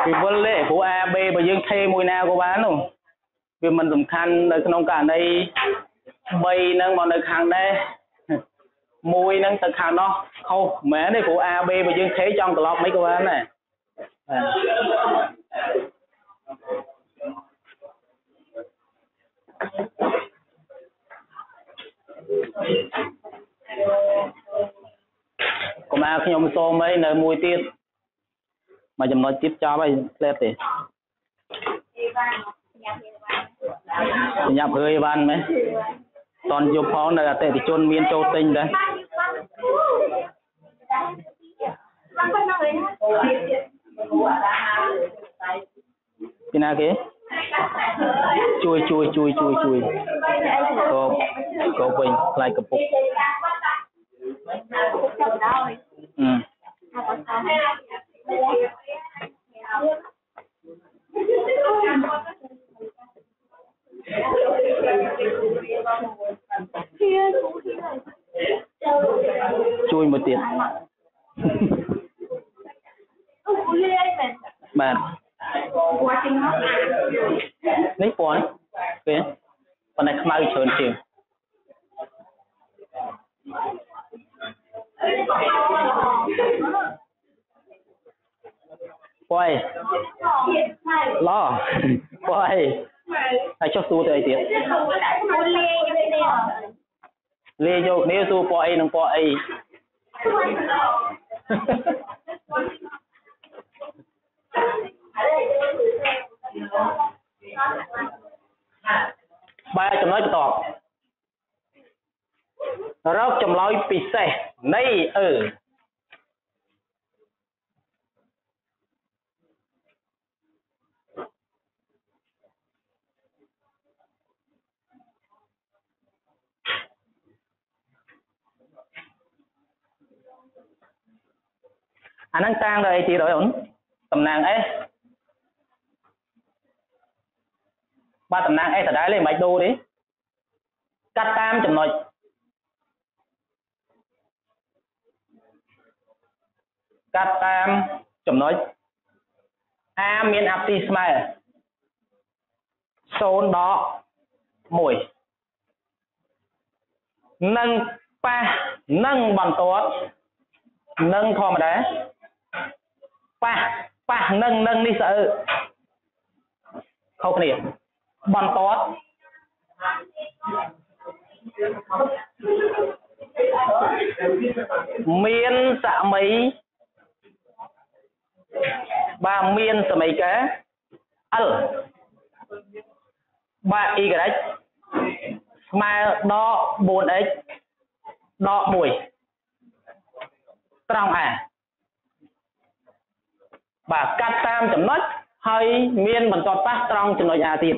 ពីវិលទេព្រោះ AB បើយើងថេមួយណាក៏បាននោះវាមិនសំខាន់នៅក្នុងករណី3ហ្នឹងមកនៅខាងនេះមួយហ្នឹងទៅខាងនោះខុសមែនទេព្រោះ AB បើយើងថេចង់ត្រឡប់មិនក៏បានដែរ កុំឲ្យខ្ញុំសូមអីនៅមួយទៀតមួយចំណុចទៀតចប់ហើយផ្លែទេញ៉ាំរឿយបានមែនតនយកផងនៅអតិថិជនមានចូលទិញដែរ ពីណាគេជួយជួយជួយជួយជួយកបកបវិញខ្លាចកពុកអឺជួយមួយទៀត បាទនេះពណ៌គេប៉ុន្តែខ្មៅច្រើនជាងប៉យឡប៉យហើយចុះសួរទៅអីទៀតលាយកគ្នាសួរពណ៌អីនិងពណ៌អី បែរចំណុចបន្តរកចម្លើយពិសេសនៃអឺអាហ្នឹងតាំងទៅអីទៀតអើអូន តំណាង S បាទតំណាង S ដដែលទេមិនបាច់ដូរទេកាត់តាមចំណុចកាត់តាមចំណុច A មានអាប់ទីស្មើ0ដក1នឹងប៉ះនឹងបន្ទាត់នឹងធម្មតាប៉ះ ប៉ះនឹងនឹងនេះស្អើខុសគ្នាបន្ទាត់មានសម័យបាទមានសម័យកា L បាទ y ស្មើដក 4x ដក1ត្រង់ A បាទកាត់តាមចំណុចហើយមានបន្តប៉ះត្រង់ចំណុច A ទៀត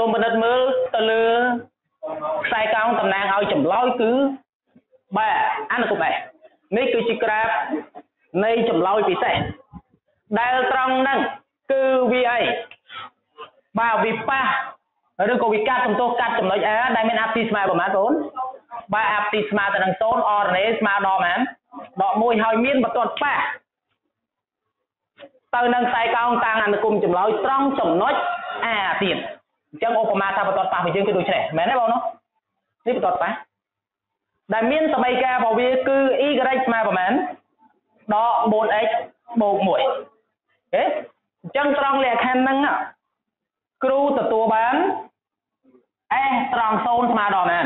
តុំពិនិត្យមើលទៅលើខ្សែកោងតំណាងឲ្យចម្លើយគឺបែអនុគម S នេះគឺជាក្រាបនៃចម្លើយពិសេសដែលត្រង់ហ្នឹងគឺវាអីបាទវាប៉ះឬក៏វាកាត់សំទោសកាត់ចំណុច A ដែលមានអាប់ទីស្មើប្រមាណបងបាទអាប់ទីស្មើទៅនឹង0 RNA ស្មើដល់ប៉ុន្មានដក1ហើយមានបន្ទាត់ប៉ះទៅនឹងខ្សែកោងតាំងអនុគមចម្លើយត្រង់ចំណុច A ទៀត អញ្ចឹងឧបមាថាបន្ទាត់ប៉ះរបស់យើងគឺដូចនេះមែនទេបងនោះនេះបន្ទាត់ប៉ះដែលមានសមីការរបស់វាគឺ y ស្មើប្រមាណដក 4x បូក1ហេអញ្ចឹងត្រង់លក្ខខណ្ឌហ្នឹងគ្រូទទួលបាន s ត្រង់0ស្មើដល់ប៉ុន្មាន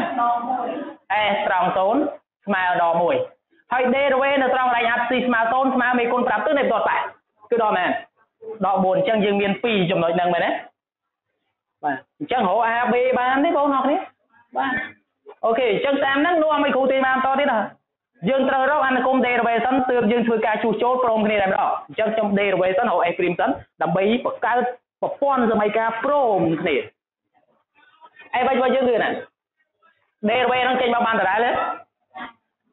s ត្រង់0ស្មើដល់1ហើយ derivative នៅត្រង់រែង c ស្មើ0ស្មើមេគុណ5ទៅនៃបន្ទាត់ប៉ះគឺដល់មែនដល់4អញ្ចឹងយើងមាន2ចំណុចហ្នឹងមែនទេ បាទអញ្ចឹងរក AB បានទេបងប្អូនគ្នាបាទអូខេអញ្ចឹងតាមហ្នឹងនោះឲ្យគ្រូទាញបានតទៀតណាយើងត្រូវរកអនុគម derivation ទើបយើងធ្វើការជួសជុលព្រមគ្នាតែម្ដងអញ្ចឹងខ្ញុំ derivation រក f' សិនដើម្បីបង្កើតប្រព័ន្ធសម័យការព្រមគ្នាអីវិញរបស់យើងគឺណា derivation ហ្នឹងចេញមកបានដដែលទេ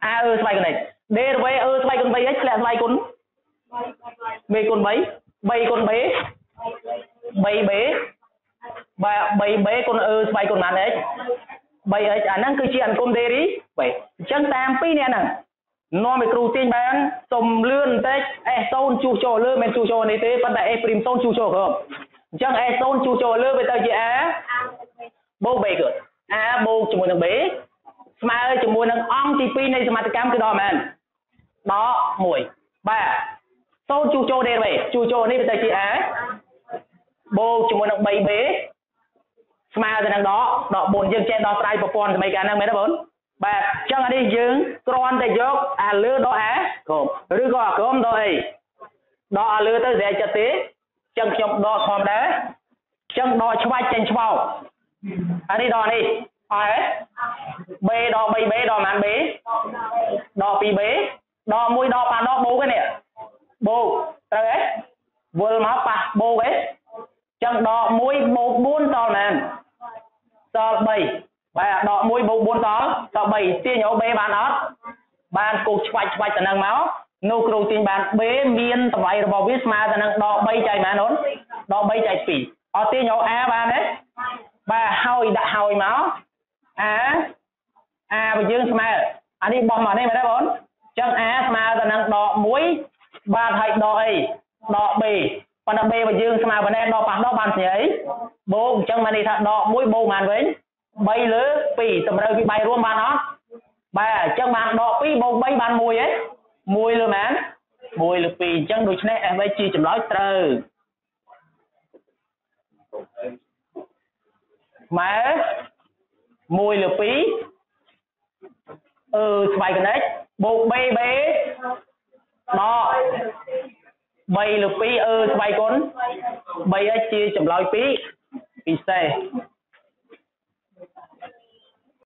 អើអឺស្វ័យគុណនេះ derivation អឺស្វ័យគុណ 3x ធ្លាក់ស្វ័យគុណ b គុណ3 3គុណ b 3b បាទ 3b គុណអឺស្វ័យគុណប៉ុន្មាន x 3x អាហ្នឹងគឺជាអនុគម deri បាទអញ្ចឹងតាមពីរនេះហ្នឹងនាំឲ្យគ្រូទាញបានសុំលឿនបន្តិច S0 ជួសចូលលើមិនជួសចូលនេះទេប៉ុន្តែ S'0 ជួសចូលក្រោមអញ្ចឹង S0 ជួសចូលលើវាទៅជា A បូក B គឺ A បូកជាមួយនឹង B ស្មើជាមួយនឹងអង្គទី2នៃសមាតកម្មគឺដល់មែនដក1បាទ0ជួសចូល derivative ជួសចូលនេះវាទៅជា A បូកជាមួយនឹង 3B ស្មើទៅនឹងដកដក4យើងចេះដោះស្រាយប្រព័ន្ធសមីការហ្នឹងមែនទេបងបាទអញ្ចឹងអានេះយើងគ្រាន់តែយកអាលើដកអាក្រមឬក៏អាក្រមដកអីដកអាលើទៅស្រែចិត្តទេអញ្ចឹងខ្ញុំដកធម្មតាអញ្ចឹងដកឆ្វាច់ចេញឆ្វោអានេះដកនេះអស់ហើយ B ដក 3B ដកប៉ុន្មាន B ដក 2B ដក1ដកប៉ាដកបូកនេះបូកត្រូវទេវិលមកប៉ះបូកទេ ចឹងដក1បូក4តមែនត3បាទដក1បូក4តត3ទាញអូ B បានអត់បានគូឆ្វាច់ឆ្វាច់ទៅនឹងមកនោះគ្រូទាញបាន B មានតម្លៃរបស់វាស្មើទៅនឹងដក3ចែកមែនអូនដក3ចែក2អត់ទាញអូ A បានទេបាទហើយដាក់ហើយមក A A របស់យើងស្មើអានេះបោះមកនេះមែនទេបងចឹង A ស្មើទៅនឹងដក1បាទហើយដកអីដក B ប៉ុន្តែ b របស់យើងស្មើប៉ុណ្ណេះដកប៉ះដកបានស្អីបូកអញ្ចឹងបានន័យថាដក1បូកបានវិញ3លើ2តម្រូវពីបាយរួមបានអត់បាទអញ្ចឹងបានដក2បូក3បាន1ហ៎1លើមែន1លើ2អញ្ចឹងដូច្នេះ FH ជាចម្លើយត្រូវម៉ែ1លើ2អឺស្វ័យកណិចបូក BB ដក 3លើ2អឺស្វ័យគុណ 3x ជាចម្លើយ2ពិសេស